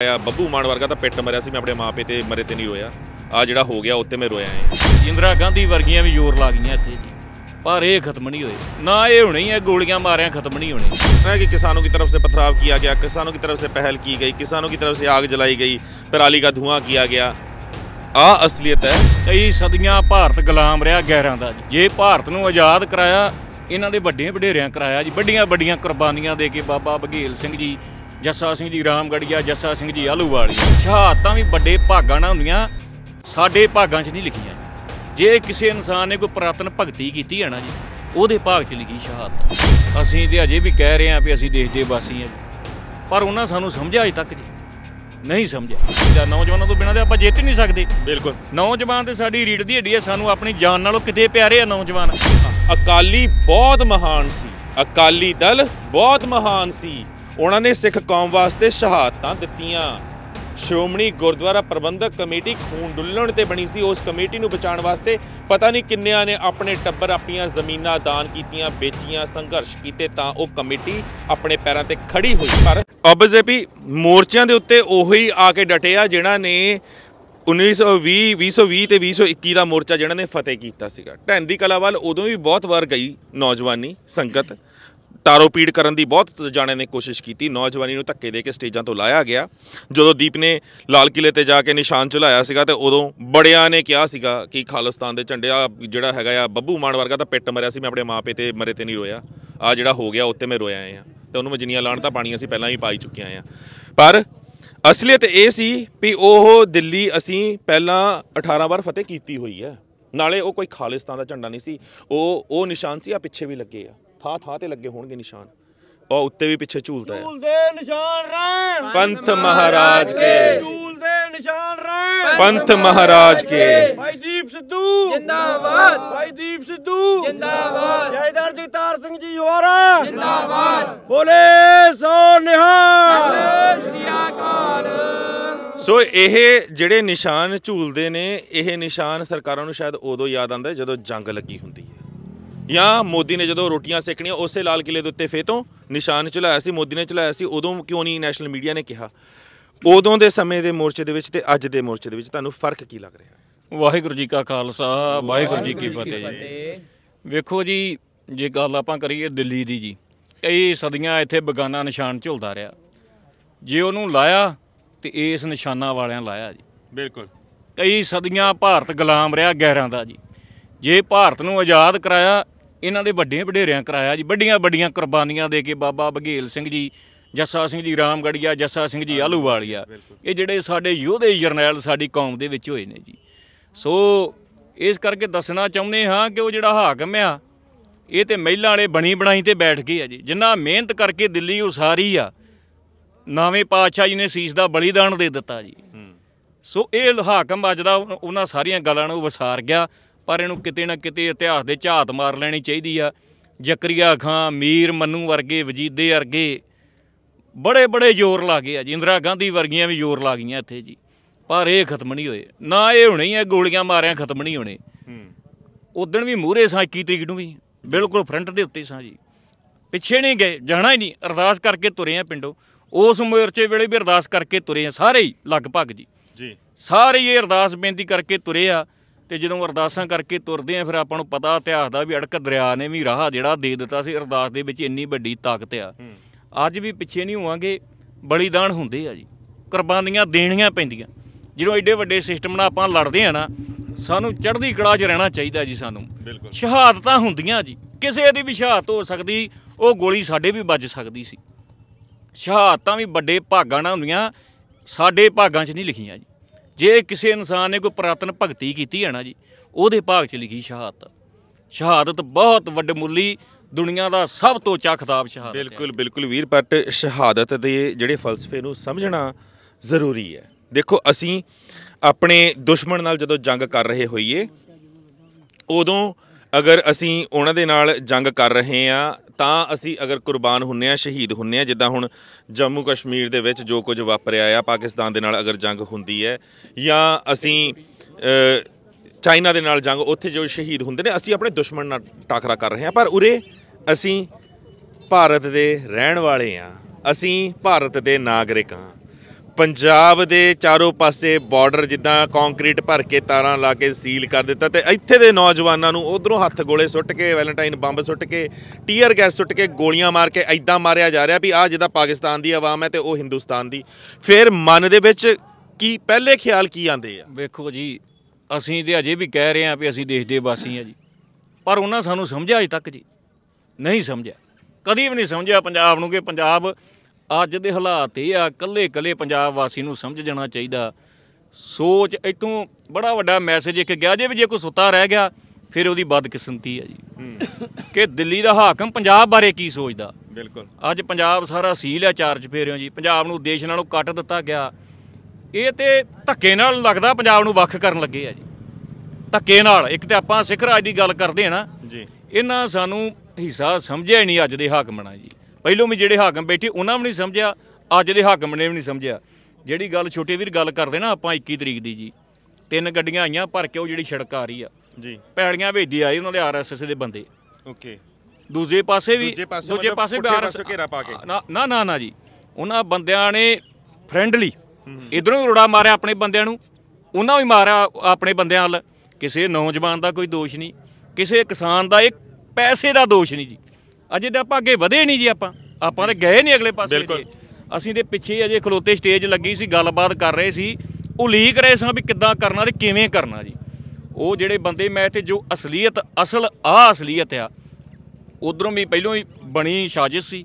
ਆ ਬੱਬੂ ਮਾਨ ਵਰਗਾ ਤਾਂ ਪਿੱਟ ਮਰਿਆ ਸੀ ਮੈਂ ਆਪਣੇ ਮਾਪੇ ਤੇ ਮਰੇ ਤੇ ਨਹੀਂ ਹੋਇਆ। ਆ ਜਿਹੜਾ ਹੋ ਗਿਆ ਉੱਤੇ ਮੈਂ ਰੋਇਆ ਐ ਇੰਦਰਾ ਗਾਂਧੀ ਵਰਗੀਆਂ ਵੀ ਜ਼ੋਰ ਲਾ ਗਈਆਂ ਇੱਥੇ ਜੀ। ਪਰ ਇਹ ਖਤਮ ਨਹੀਂ ਹੋਏ। ਨਾ ਇਹ ਹੋਣੀ ਹੈ ਗੋਲੀਆਂ ਮਾਰਿਆਂ ਖਤਮ ਨਹੀਂ ਹੋਣੀ। ਹੈ ਕਿ ਕਿਸਾਨੋਂ ਦੀ ਤਰਫ ਸੇ ਪਥਰਾਵ ਕੀਆ ਗਿਆ ਕਿਸਾਨੋਂ ਦੀ ਤਰਫ ਸੇ ਪਹਿਲ ਕੀ ਗਈ ਕਿਸਾਨੋਂ ਦੀ ਤਰਫ ਸੇ ਆਗ ਜਲਾਈ ਗਈ ਪਰਾਲੀ ਦਾ ਧੂਆਂ ਕੀਆ ਗਿਆ। ਆ ਅਸਲੀਅਤ ਹੈ। ਕਈ ਸਦੀਆਂ ਭਾਰਤ ਗੁਲਾਮ ਰਿਹਾ ਗੈਰਾਂ ਦਾ ਜੇ। ਭਾਰਤ ਨੂੰ ਆਜ਼ਾਦ ਕਰਾਇਆ ਇਹਨਾਂ ਦੇ ਵੱਡੇ ਵਡੇਰਿਆਂ ਕਰਾਇਆ ਜੀ। ਵੱਡੀਆਂ ਵੱਡੀਆਂ ਕੁਰਬਾਨੀਆਂ ਦੇ ਕੇ ਬਾਬਾ ਬਘੇਲ ਸਿੰਘ ਜੀ ਜੱਸਾ ਸਿੰਘ ਜੀ ਰਾਮਗੜੀਆ ਜੱਸਾ ਸਿੰਘ ਜੀ ਆਲੂਵਾਲੀ ਸ਼ਹਾਦਤਾਂ ਵੀ ਵੱਡੇ ਭਾਗਾਂ ਨਾਲ ਹੁੰਦੀਆਂ ਸਾਡੇ ਭਾਗਾਂ 'ਚ ਨਹੀਂ ਲਿਖੀਆਂ। ਜੇ ਕਿਸੇ ਇਨਸਾਨ ਨੇ ਕੋਈ ਪ੍ਰਾਤਨ ਭਗਤੀ ਕੀਤੀ ਹੈ ਨਾ ਜੀ ਉਹਦੇ ਭਾਗ 'ਚ ਲਿਖੀ ਸ਼ਹਾਦਤ। ਅਸੀਂ ਤੇ ਅਜੇ ਵੀ ਕਹਿ ਰਹੇ ਹਾਂ ਵੀ ਅਸੀਂ ਦੇਖਦੇ ਵਾਸੀ ਹਾਂ ਪਰ ਉਹਨਾਂ ਸਾਨੂੰ ਸਮਝਿਆ ਅਜੇ ਤੱਕ ਜੀ। ਨਹੀਂ ਸਮਝਿਆ। ਜਾਂ ਨੌਜਵਾਨਾਂ ਤੋਂ ਬਿਨਾਂ ਤੇ ਆਪਾਂ ਜਿੱਤ ਨਹੀਂ ਸਕਦੇ। ਬਿਲਕੁਲ। ਨੌਜਵਾਨ ਤੇ ਸਾਡੀ ਰੀੜ ਦੀ ਹੱਡੀ ਹੈ ਸਾਨੂੰ ਆਪਣੀ ਜਾਨ ਨਾਲੋਂ ਕਿਤੇ ਪਿਆਰੇ ਆ ਨੌਜਵਾਨ। ਅਕਾਲੀ ਬਹੁਤ ਮਹਾਨ ਸੀ। ਅਕਾਲੀ ਦਲ ਬਹੁਤ ਮਹਾਨ ਸੀ। ਉਹਨਾਂ ਨੇ ਸਿੱਖ ਕੌਮ ਵਾਸਤੇ ਸ਼ਹਾਦਤਾਂ ਦਿੱਤੀਆਂ। ਸ਼੍ਰੋਮਣੀ ਗੁਰਦੁਆਰਾ ਪ੍ਰਬੰਧਕ ਕਮੇਟੀ ਖੂਨ ਡੁੱਲਣ ਤੇ ਬਣੀ ਸੀ। ਉਸ ਕਮੇਟੀ ਨੂੰ ਬਚਾਉਣ ਵਾਸਤੇ ਪਤਾ ਨਹੀਂ ਕਿੰਨਿਆਂ ਨੇ ਆਪਣੇ ਟੱਬਰ ਆਪਣੀਆਂ ਜ਼ਮੀਨਾਂ ਦਾਨ ਕੀਤੀਆਂ, ਵੇਚੀਆਂ, ਸੰਘਰਸ਼ ਕੀਤੇ ਤਾਂ ਉਹ ਕਮੇਟੀ ਆਪਣੇ ਪੈਰਾਂ ਤੇ ਖੜੀ ਹੋਈ। ਪਰ ਬੀਜੇਪੀ ਮੋਰਚਿਆਂ ਦੇ ਉੱਤੇ ਉਹੀ ਆ ਕੇ ਡਟੇ ਆ ਜਿਨ੍ਹਾਂ ਨੇ 1920 2020 ਤੇ 2021 ਦਾ ਮੋਰਚਾ ਜਿਹਨਾਂ ਨੇ ਫਤਿਹ ਕੀਤਾ ਸੀਗਾ। ਢੈਣ ਦੀ ਕਲਾ ਵੱਲ ਉਦੋਂ ਵੀ ਬਹੁਤ ਵਾਰ ਗਈ ਨੌਜਵਾਨੀ, ਸੰਗਤ। ਤਾਰੋ ਪੀੜ ਕਰਨ ਦੀ ਬਹੁਤ ਜਾਣਿਆਂ ਨੇ ਕੋਸ਼ਿਸ਼ ਕੀਤੀ। ਨੌਜਵਾਨੀ ਨੂੰ ਧੱਕੇ ਦੇ ਕੇ ਸਟੇਜਾਂ ਤੋਂ ਲਾਇਆ ਗਿਆ। ਜਦੋਂ ਦੀਪ ਨੇ ਲਾਲ ਕਿਲੇ ਤੇ ਜਾ ਕੇ ਨਿਸ਼ਾਨ ਝੁਲਾਇਆ ਸੀਗਾ ਤੇ ਉਦੋਂ ਬੜਿਆਂ ਨੇ ਕਿਹਾ ਸੀਗਾ ਕਿ ਖਾਲਿਸਤਾਨ ਦੇ ਝੰਡਿਆ ਜਿਹੜਾ ਹੈਗਾ ਆ, ਬੱਬੂ ਮਾਨ ਵਰਗਾ ਤਾਂ ਪਿੱਟ ਮਰਿਆ ਸੀ, ਮੈਂ ਆਪਣੇ ਮਾਪੇ ਤੇ ਮਰੇ ਤੇ ਨਹੀਂ ਰੋਇਆ। ਆ ਜਿਹੜਾ ਹੋ ਗਿਆ ਉੱਤੇ ਮੈਂ ਰੋਇਆ ਆ। ਤੇ ਉਹਨੂੰ ਮੈਂ ਜਿੰਨੀਆਂ ਲਾਹਣਤਾਂ ਪਾਣੀਆਂ ਸੀ, ਪਹਿਲਾਂ ਹੀ ਪਾਈ ਚੁੱਕਿਆ ਆ। ਪਰ ਅਸਲੀਅਤ ਇਹ ਸੀ ਵੀ ਉਹ ਦਿੱਲੀ ਅਸੀਂ ਪਹਿਲਾਂ 18 ਵਾਰ ਫਤਿਹ ਕੀਤੀ ਹੋਈ ਹੈ ਨਾਲੇ ਉਹ ਕੋਈ ਖਾਲਿਸਤਾਨ ਦਾ ਝੰਡਾ ਨਹੀਂ ਸੀ। ਉਹ ਉਹ ਨਿਸ਼ਾਨ ਸੀ ਆ ਪਿੱਛੇ ਵੀ ਲੱਗੇ ਆ। ਥਾਂ ਥਾਂ ਤੇ ਲੱਗੇ ਹੋਣਗੇ ਨਿਸ਼ਾਨ। ਉਹ ਉੱਤੇ ਵੀ ਪਿੱਛੇ ਝੂਲਦਾ ਹੈ। ਝੂਲ ਦੇ ਨਿਸ਼ਾਨ ਰਹਿਣ। ਪੰਥ ਮਹਾਰਾਜ ਕੇ। ਝੂਲ ਦੇ ਨਿਸ਼ਾਨ ਰਹਿਣ। ਪੰਥ ਮਹਾਰਾਜ ਕੇ। ਭਾਈ ਦੀਪ ਸਿੱਧੂ। ਜਿੰਦਾਬਾਦ। ਭਾਈ ਦੀਪ ਸਿੱਧੂ। ਜਿੰਦਾਬਾਦ। ਜੈਦਾਰ ਜਗਤਾਰ ਸਿੰਘ ਜੀ ਹੋਰਾ। ਜਿੰਦਾਬਾਦ। ਬੋਲੇ ਸੋ ਨਿਹਾਲ। ਸੋ ਇਹ ਜਿਹੜੇ ਨਿਸ਼ਾਨ ਝੂਲਦੇ ਨੇ ਇਹ ਨਿਸ਼ਾਨ ਸਰਕਾਰਾਂ ਨੂੰ ਸ਼ਾਇਦ ਉਦੋਂ ਯਾਦ ਆਉਂਦਾ ਜਦੋਂ ਜੰਗ ਲੱਗੀ ਹੁੰਦੀ ਹੈ। ਜਾਂ ਮੋਦੀ ਨੇ ਜਦੋਂ ਰੋਟੀਆਂ ਸੇਕਣੀਆਂ ਉਸੇ ਲਾਲ ਕਿਲੇ ਦੇ ਉੱਤੇ ਫੇ ਤੋਂ ਨਿਸ਼ਾਨ ਚਲਾਇਆ ਸੀ ਮੋਦੀ ਨੇ ਚਲਾਇਆ ਸੀ ਉਦੋਂ ਕਿਉਂ ਨਹੀਂ ਨੈਸ਼ਨਲ ਮੀਡੀਆ ਨੇ ਕਿਹਾ? ਉਦੋਂ ਦੇ ਸਮੇਂ ਦੇ ਮੋਰਚੇ ਦੇ ਵਿੱਚ ਤੇ ਅੱਜ ਦੇ ਮੋਰਚੇ ਦੇ ਵਿੱਚ ਤੁਹਾਨੂੰ ਫ਼ਰਕ ਕੀ ਲੱਗ ਰਿਹਾ? ਹੈ ਵਾਹਿਗੁਰੂ ਜੀ ਕਾ ਖਾਲਸਾ ਵਾਹਿਗੁਰੂ ਜੀ ਕੀ ਫਤਿਹ ਜੀ। ਵੇਖੋ ਜੀ ਜੇ ਗੱਲ ਆਪਾਂ ਕਰੀਏ ਦਿੱਲੀ ਦੀ ਜੀ ਕਈ ਸਦੀਆਂ ਇੱਥੇ ਬਗਾਨਾ ਨਿਸ਼ਾਨ ਝੁਲਦਾ ਰਿਹਾ। ਜੇ ਉਹਨੂੰ ਲਾਇਆ ਤੇ ਇਸ ਨਿਸ਼ਾਨਾਂ ਵਾਲਿਆਂ ਲਾਇਆ ਜੀ। ਬਿਲਕੁਲ। ਕਈ ਸਦੀਆਂ ਭਾਰਤ ਗੁਲਾਮ ਰਿਹਾ ਗੈਰਾਂ ਦਾ ਜੀ। ਜੇ ਭਾਰਤ ਨੂੰ ਆਜ਼ਾਦ ਕਰਾਇਆ ਇਹਨਾਂ ਦੇ ਵੱਡੇ ਵਡੇਰਿਆਂ ਕਰਾਇਆ ਜੀ ਵੱਡੀਆਂ ਵੱਡੀਆਂ ਕੁਰਬਾਨੀਆਂ ਦੇ ਕੇ ਬਾਬਾ ਬਘੇਲ ਸਿੰਘ ਜੀ ਜੱਸਾ ਸਿੰਘ ਜੀ ਰਾਮਗੜੀਆ ਜੱਸਾ ਸਿੰਘ ਜੀ ਆਲੂਵਾਲੀਆ ਇਹ ਜਿਹੜੇ ਸਾਡੇ ਯੋਧੇ ਜਰਨੈਲ ਸਾਡੀ ਕੌਮ ਦੇ ਵਿੱਚ ਹੋਏ ਨੇ ਜੀ। ਸੋ ਇਸ ਕਰਕੇ ਦੱਸਣਾ ਚਾਹੁੰਦੇ ਹਾਂ ਕਿ ਉਹ ਜਿਹੜਾ ਹਾਕਮ ਆ ਇਹ ਤੇ ਮਹਿਲਾਂ ਵਾਲੇ ਬਣੀ ਬਣਾਈ ਤੇ ਬੈਠ ਗਏ ਆ ਜੀ। ਜਿੰਨਾ ਮਿਹਨਤ ਕਰਕੇ ਦਿੱਲੀ ਉਸਾਰੀ ਆ ਨਵੇਂ ਪਾਤਸ਼ਾਹ ਜੀ ਨੇ ਸੀਸ ਦਾ ਬਲੀਦਾਨ ਦੇ ਦਿੱਤਾ ਜੀ। ਸੋ ਇਹ ਹਾਕਮ ਅੱਜ ਦਾ ਉਹ- ਉਹਨਾਂ ਸਾਰੀਆਂ ਗੱਲਾਂ ਨੂੰ ਵਿਸਾਰ ਗਿਆ। ਪਰ ਇਹਨੂੰ ਕਿਤੇ ਨਾ ਕਿਤੇ ਇਤਿਹਾਸ ਦੇ ਝਾਤ ਮਾਰ ਲੈਣੀ ਚਾਹੀਦੀ ਆ। ਜ਼ਕਰੀਆ ਖਾਂ ਮੀਰ ਮੰਨੂ ਵਰਗੇ ਵਜੀਦੇ ਵਰਗੇ ਬੜੇ ਬੜੇ ਜ਼ੋਰ ਲਾ ਗਏ ਆ ਜੀ। ਇੰਦਰਾ ਗਾਂਧੀ ਵਰਗੀਆਂ ਵੀ ਜ਼ੋਰ ਲਾ ਗਈਆਂ ਇੱਥੇ ਜੀ। ਪਰ ਇਹ ਖਤਮ ਨਹੀਂ ਹੋਏ। ਨਾ ਇਹ ਹੋਣੇ ਹੀ ਗੋਲੀਆਂ ਮਾਰਿਆਂ ਖਤਮ ਨਹੀਂ ਹੋਣੇ। ਉਦਣ ਵੀ ਮੂਹਰੇ ਸਾਂ 21 ਤਰੀਕ ਨੂੰ ਵੀ। ਬਿਲਕੁਲ ਫਰੰਟ ਦੇ ਉੱਤੇ ਸਾਂ ਜੀ। ਪਿੱਛੇ ਨਹੀਂ ਗਏ ਜਾਣਾ ਹੀ ਨਹੀਂ। ਅਰਦਾਸ ਕਰਕੇ ਤੁਰੇ ਆ ਪਿੰਡੋਂ। ਉਸ ਮੋਰਚੇ ਵੇਲੇ ਵੀ ਅਰਦਾਸ ਕਰਕੇ ਤੁਰੇ ਆ ਸਾਰੇ ਹੀ ਲਗਭਗ ਜੀ। ਜੀ। ਸਾਰੇ ਹੀ ਇਹ ਅਰਦਾਸ ਬੇਨਤੀ ਕਰਕੇ ਤੁਰੇ ਆ। ਤੇ ਜਦੋਂ ਅਰਦਾਸਾਂ ਕਰਕੇ ਤੁਰਦੇ ਆ ਫਿਰ ਆਪਾਂ ਨੂੰ ਪਤਾ ਇਤਿਹਾਸ ਦਾ ਵੀ ਅੜਕ ਦਰਿਆ ਨੇ ਵੀ ਰਾਹ ਜਿਹੜਾ ਦੇ ਦਿੱਤਾ ਸੀ ਅਰਦਾਸ ਦੇ ਵਿੱਚ ਇੰਨੀ ਵੱਡੀ ਤਾਕਤ ਆ। ਅੱਜ ਵੀ ਪਿੱਛੇ ਨਹੀਂ ਹੋਵਾਂਗੇ ਬਲੀਦਾਨ ਹੁੰਦੇ ਆ ਜੀ ਕੁਰਬਾਨੀਆਂ ਦੇਣੀਆਂ ਪੈਂਦੀਆਂ। ਜਦੋਂ ਐਡੇ ਵੱਡੇ ਸਿਸਟਮ ਨਾਲ ਆਪਾਂ ਲੜਦੇ ਆ ਨਾ ਸਾਨੂੰ ਚੜ੍ਹਦੀ ਕਲਾ 'ਚ ਰਹਿਣਾ ਚਾਹੀਦਾ ਜੀ ਸਾਨੂੰ। ਬਿਲਕੁਲ। ਸ਼ਹਾਦਤਾਂ ਹੁੰਦੀਆਂ ਜੀ ਕਿਸੇ ਦੀ ਵੀ ਸ਼ਹਾਦਤ ਹੋ ਸਕਦੀ ਉਹ ਗੋਲੀ ਸਾਡੇ ਵੀ ਵੱਜ ਸਕਦੀ ਸੀ। ਸ਼ਹਾਦਤਾਂ ਵੀ ਵੱਡੇ ਭਾਗਾਂ ਨਾਲ ਹੁੰਦੀਆਂ ਸਾਡੇ ਭਾਗਾਂ 'ਚ ਨਹੀਂ ਲਿਖੀਆਂ ਜੀ। ਜੇ ਕਿਸੇ ਇਨਸਾਨ ਨੇ ਕੋਈ ਪ੍ਰਾਤਨ ਭਗਤੀ ਕੀਤੀ ਹੈ ਨਾ ਜੀ, ਉਹਦੇ ਭਾਗ 'ਚ ਲਿਖੀ ਸ਼ਹਾਦਤ। ਸ਼ਹਾਦਤ ਬਹੁਤ ਵੱਡਮੁੱਲੀ ਦੁਨੀਆ ਦਾ ਸਭ ਤੋਂ ਉੱਚਾ ਖਿਤਾਬ ਸ਼ਹਾਦਤ ਬਿਲਕੁਲ ਬਿਲਕੁਲ ਵੀਰ ਬਟ ਸ਼ਹਾਦਤ ਦੇ ਜਿਹੜੇ ਫਲਸਫੇ ਨੂੰ ਸਮਝਣਾ ਜ਼ਰੂਰੀ ਹੈ। ਦੇਖੋ, ਅਸੀਂ ਆਪਣੇ ਦੁਸ਼ਮਣ ਨਾਲ ਜਦੋਂ ਜੰਗ ਕਰ ਰਹੇ ਹੋਈਏ, ਉਦੋਂ ਅਗਰ ਅਸੀਂ ਉਹਨਾਂ ਦੇ ਨਾਲ ਜੰਗ ਕਰ ਰਹੇ ਆ ਤਾਂ ਅਸੀਂ ਅਗਰ ਕੁਰਬਾਨ ਹੁੰਨੇ ਆ, ਸ਼ਹੀਦ ਹੁੰਨੇ ਆ, ਜਿੱਦਾਂ ਹੁਣ ਜੰਮੂ ਕਸ਼ਮੀਰ ਦੇ ਵਿੱਚ ਜੋ ਕੁਝ ਵਾਪਰਿਆ ਆ, ਪਾਕਿਸਤਾਨ ਦੇ ਨਾਲ ਅਗਰ ਜੰਗ ਹੁੰਦੀ ਹੈ, ਜਾਂ ਅਸੀਂ ਚਾਈਨਾ ਦੇ ਨਾਲ ਜੰਗ, ਉੱਥੇ ਜੋ ਸ਼ਹੀਦ ਹੁੰਦੇ ਨੇ, ਅਸੀਂ ਆਪਣੇ ਦੁਸ਼ਮਣ ਨਾਲ ਟਾਕਰਾ ਕਰ ਰਹੇ ਹਾਂ। ਪਰ ਉਰੇ ਅਸੀਂ ਭਾਰਤ ਦੇ ਰਹਿਣ ਵਾਲੇ ਆ ਅਸੀਂ ਭਾਰਤ ਦੇ ਨਾਗਰਿਕ ਹਾਂ। ਪੰਜਾਬ ਦੇ ਚਾਰੋਂ ਪਾਸੇ ਬਾਰਡਰ ਜਿੱਦਾਂ ਕੰਕਰੀਟ ਭਰ ਕੇ ਤਾਰਾਂ ਲਾ ਕੇ ਸੀਲ ਕਰ ਦਿੱਤਾ ਤੇ ਇੱਥੇ ਦੇ ਨੌਜਵਾਨਾਂ ਨੂੰ ਉਧਰੋਂ ਹੱਥ ਗੋਲੇ ਸੁੱਟ ਕੇ ਵੈਲੈਂਟਾਈਨ ਬੰਬ ਸੁੱਟ ਕੇ ਟੀਅਰ ਗੈਸ ਸੁੱਟ ਕੇ ਗੋਲੀਆਂ ਮਾਰ ਕੇ ਐਦਾਂ ਮਾਰਿਆ ਜਾ ਰਿਹਾ ਵੀ ਆਹ ਜਿਹਦਾ ਪਾਕਿਸਤਾਨ ਦੀ ਆਵਾਮ ਹੈ ਤੇ ਉਹ ਹਿੰਦੁਸਤਾਨ ਦੀ। ਫਿਰ ਮਨ ਦੇ ਵਿੱਚ ਕੀ, ਪਹਿਲੇ ਖਿਆਲ ਕੀ ਆਉਂਦੇ ਆ? ਵੇਖੋ ਜੀ, ਅਸੀਂ ਤੇ ਅਜੇ ਵੀ ਕਹਿ ਰਹੇ ਹਾਂ ਵੀ ਅਸੀਂ ਦੇਸ਼ ਦੇ ਵਾਸੀ ਹਾਂ ਜੀ। ਪਰ ਉਹਨਾਂ ਸਾਨੂੰ ਸਮਝਿਆ ਅਜੇ ਤੱਕ ਜੀ। ਨਹੀਂ ਸਮਝਿਆ। ਕਦੀ ਵੀ ਨਹੀਂ ਸਮਝਿਆ ਪੰਜਾਬ ਨੂੰ ਕਿ ਪੰਜਾਬ ਅੱਜ ਦੇ ਹਾਲਾਤ ਇਹ ਆ ਕੱਲੇ ਕੱਲੇ ਪੰਜਾਬ ਵਾਸੀ ਨੂੰ ਸਮਝ ਜਾਣਾ ਚਾਹੀਦਾ। ਸੋਚ ਇਤੋਂ ਬੜਾ ਵੱਡਾ ਮੈਸੇਜ ਇੱਕ ਗਿਆ ਜੇ ਵੀ ਜੇ ਕੋਈ ਸੁੱਤਾ ਰਹਿ ਗਿਆ ਫਿਰ ਉਹਦੀ ਬਦਕਿਸਮਤੀ ਹੈ ਜੀ। ਕਿ ਦਿੱਲੀ ਦਾ ਹਾਕਮ ਪੰਜਾਬ ਬਾਰੇ ਕੀ ਸੋਚਦਾ? ਬਿਲਕੁਲ। ਅੱਜ ਪੰਜਾਬ ਸਾਰਾ ਸੀਲ ਹੈ ਚਾਰਜ ਫੇਰਿਓ ਜੀ। ਪੰਜਾਬ ਨੂੰ ਦੇਸ਼ ਨਾਲੋਂ ਕੱਟ ਦਿੱਤਾ ਗਿਆ। ਇਹ ਤੇ ਧੱਕੇ ਨਾਲ ਲੱਗਦਾ ਪੰਜਾਬ ਨੂੰ ਵੱਖ ਕਰਨ ਲੱਗੇ ਆ ਜੀ। ਧੱਕੇ ਨਾਲ ਇੱਕ ਤੇ ਆਪਾਂ ਸਿੱਖ ਰਾਜ ਦੀ ਗੱਲ ਕਰਦੇ ਆ ਨਾ। ਜੀ। ਇਹਨਾਂ ਸਾਨੂੰ ਹਿੱਸਾ ਸਮਝਿਆ ਹੀ ਨਹੀਂ ਅੱਜ ਦੇ ਹਾਕਮਾਂ ਜੀ। ਪਹਿਲੋਂ ਵੀ ਜਿਹੜੇ ਹਾਕਮ ਬੈਠੇ ਉਹਨਾਂ ਵੀ ਨਹੀਂ ਸਮਝਿਆ ਅੱਜ ਦੇ ਹਾਕਮ ਨੇ ਵੀ ਨਹੀਂ ਸਮਝਿਆ। ਜਿਹੜੀ ਗੱਲ ਛੋਟੇ ਵੀਰ ਗੱਲ ਕਰਦੇ ਨਾ ਆਪਾਂ 21 ਤਰੀਕ ਦੀ ਜੀ ਤਿੰਨ ਗੱਡੀਆਂ ਆਈਆਂ ਭਰ ਕੇ ਉਹ ਜਿਹੜੀ ਸੜਕ ਆ ਰਹੀ ਆ। ਜੀ। ਪੈੜੀਆਂ ਭੇਜੀ ਆਏ ਉਹਨਾਂ ਦੇ ਆਰਐਸਐਸ ਦੇ ਬੰਦੇ। ਓਕੇ। ਦੂਜੇ ਪਾਸੇ ਵੀ ਦੂਜੇ ਪਾਸੇ ਵੀ ਪਾਸੇ ਘੇਰਾ ਪਾ ਕੇ। ਨਾ ਨਾ ਨਾ ਜੀ। ਉਹਨਾਂ ਬੰਦਿਆਂ ਨੇ ਫਰੈਂਡਲੀ ਇਧਰੋਂ ਰੋੜਾ ਮਾਰਿਆ ਆਪਣੇ ਬੰਦਿਆਂ ਨੂੰ। ਉਹਨਾਂ ਵੀ ਮਾਰਿਆ ਆਪਣੇ ਬੰਦਿਆਂ ਵੱਲ। ਕਿਸੇ ਨੌਜਵਾਨ ਦਾ ਕੋਈ ਦੋਸ਼ ਨਹੀਂ। ਕਿਸੇ ਕਿਸਾਨ ਦਾ ਇੱਕ ਪੈਸੇ ਦਾ ਦੋਸ਼ ਨਹੀਂ ਜੀ। ਅਜੇ ਤਾਂ ਆਪਾਂ ਅੱਗੇ ਵਧੇ ਨਹੀਂ ਜੀ ਆਪਾਂ। ਆਪਾਂ ਤਾਂ ਗਏ ਨਹੀਂ ਅਗਲੇ ਪਾਸੇ ਬਿਲਕੁਲ। ਜੀ ਅਸੀਂ ਤੇ ਪਿੱਛੇ ਅਜੇ ਖਲੋਤੇ ਸਟੇਜ ਲੱਗੀ ਸੀ ਗੱਲਬਾਤ ਕਰ ਰਹੇ ਸੀ। ਉਹ ਲੀਕ ਰਹੇ ਸਾਂ ਵੀ ਕਿੱਦਾਂ ਕਰਨਾ ਤੇ ਕਿਵੇਂ ਕਰਨਾ ਜੀ। ਉਹ ਜਿਹੜੇ ਬੰਦੇ ਮੈਂ ਤੇ ਜੋ ਅਸਲੀਅਤ ਅਸਲ ਆ ਅਸਲੀਅਤ ਆ ਉਧਰੋਂ ਵੀ ਪਹਿਲੋਂ ਹੀ ਬਣੀ ਸਾਜ਼ਿਸ਼ ਸੀ।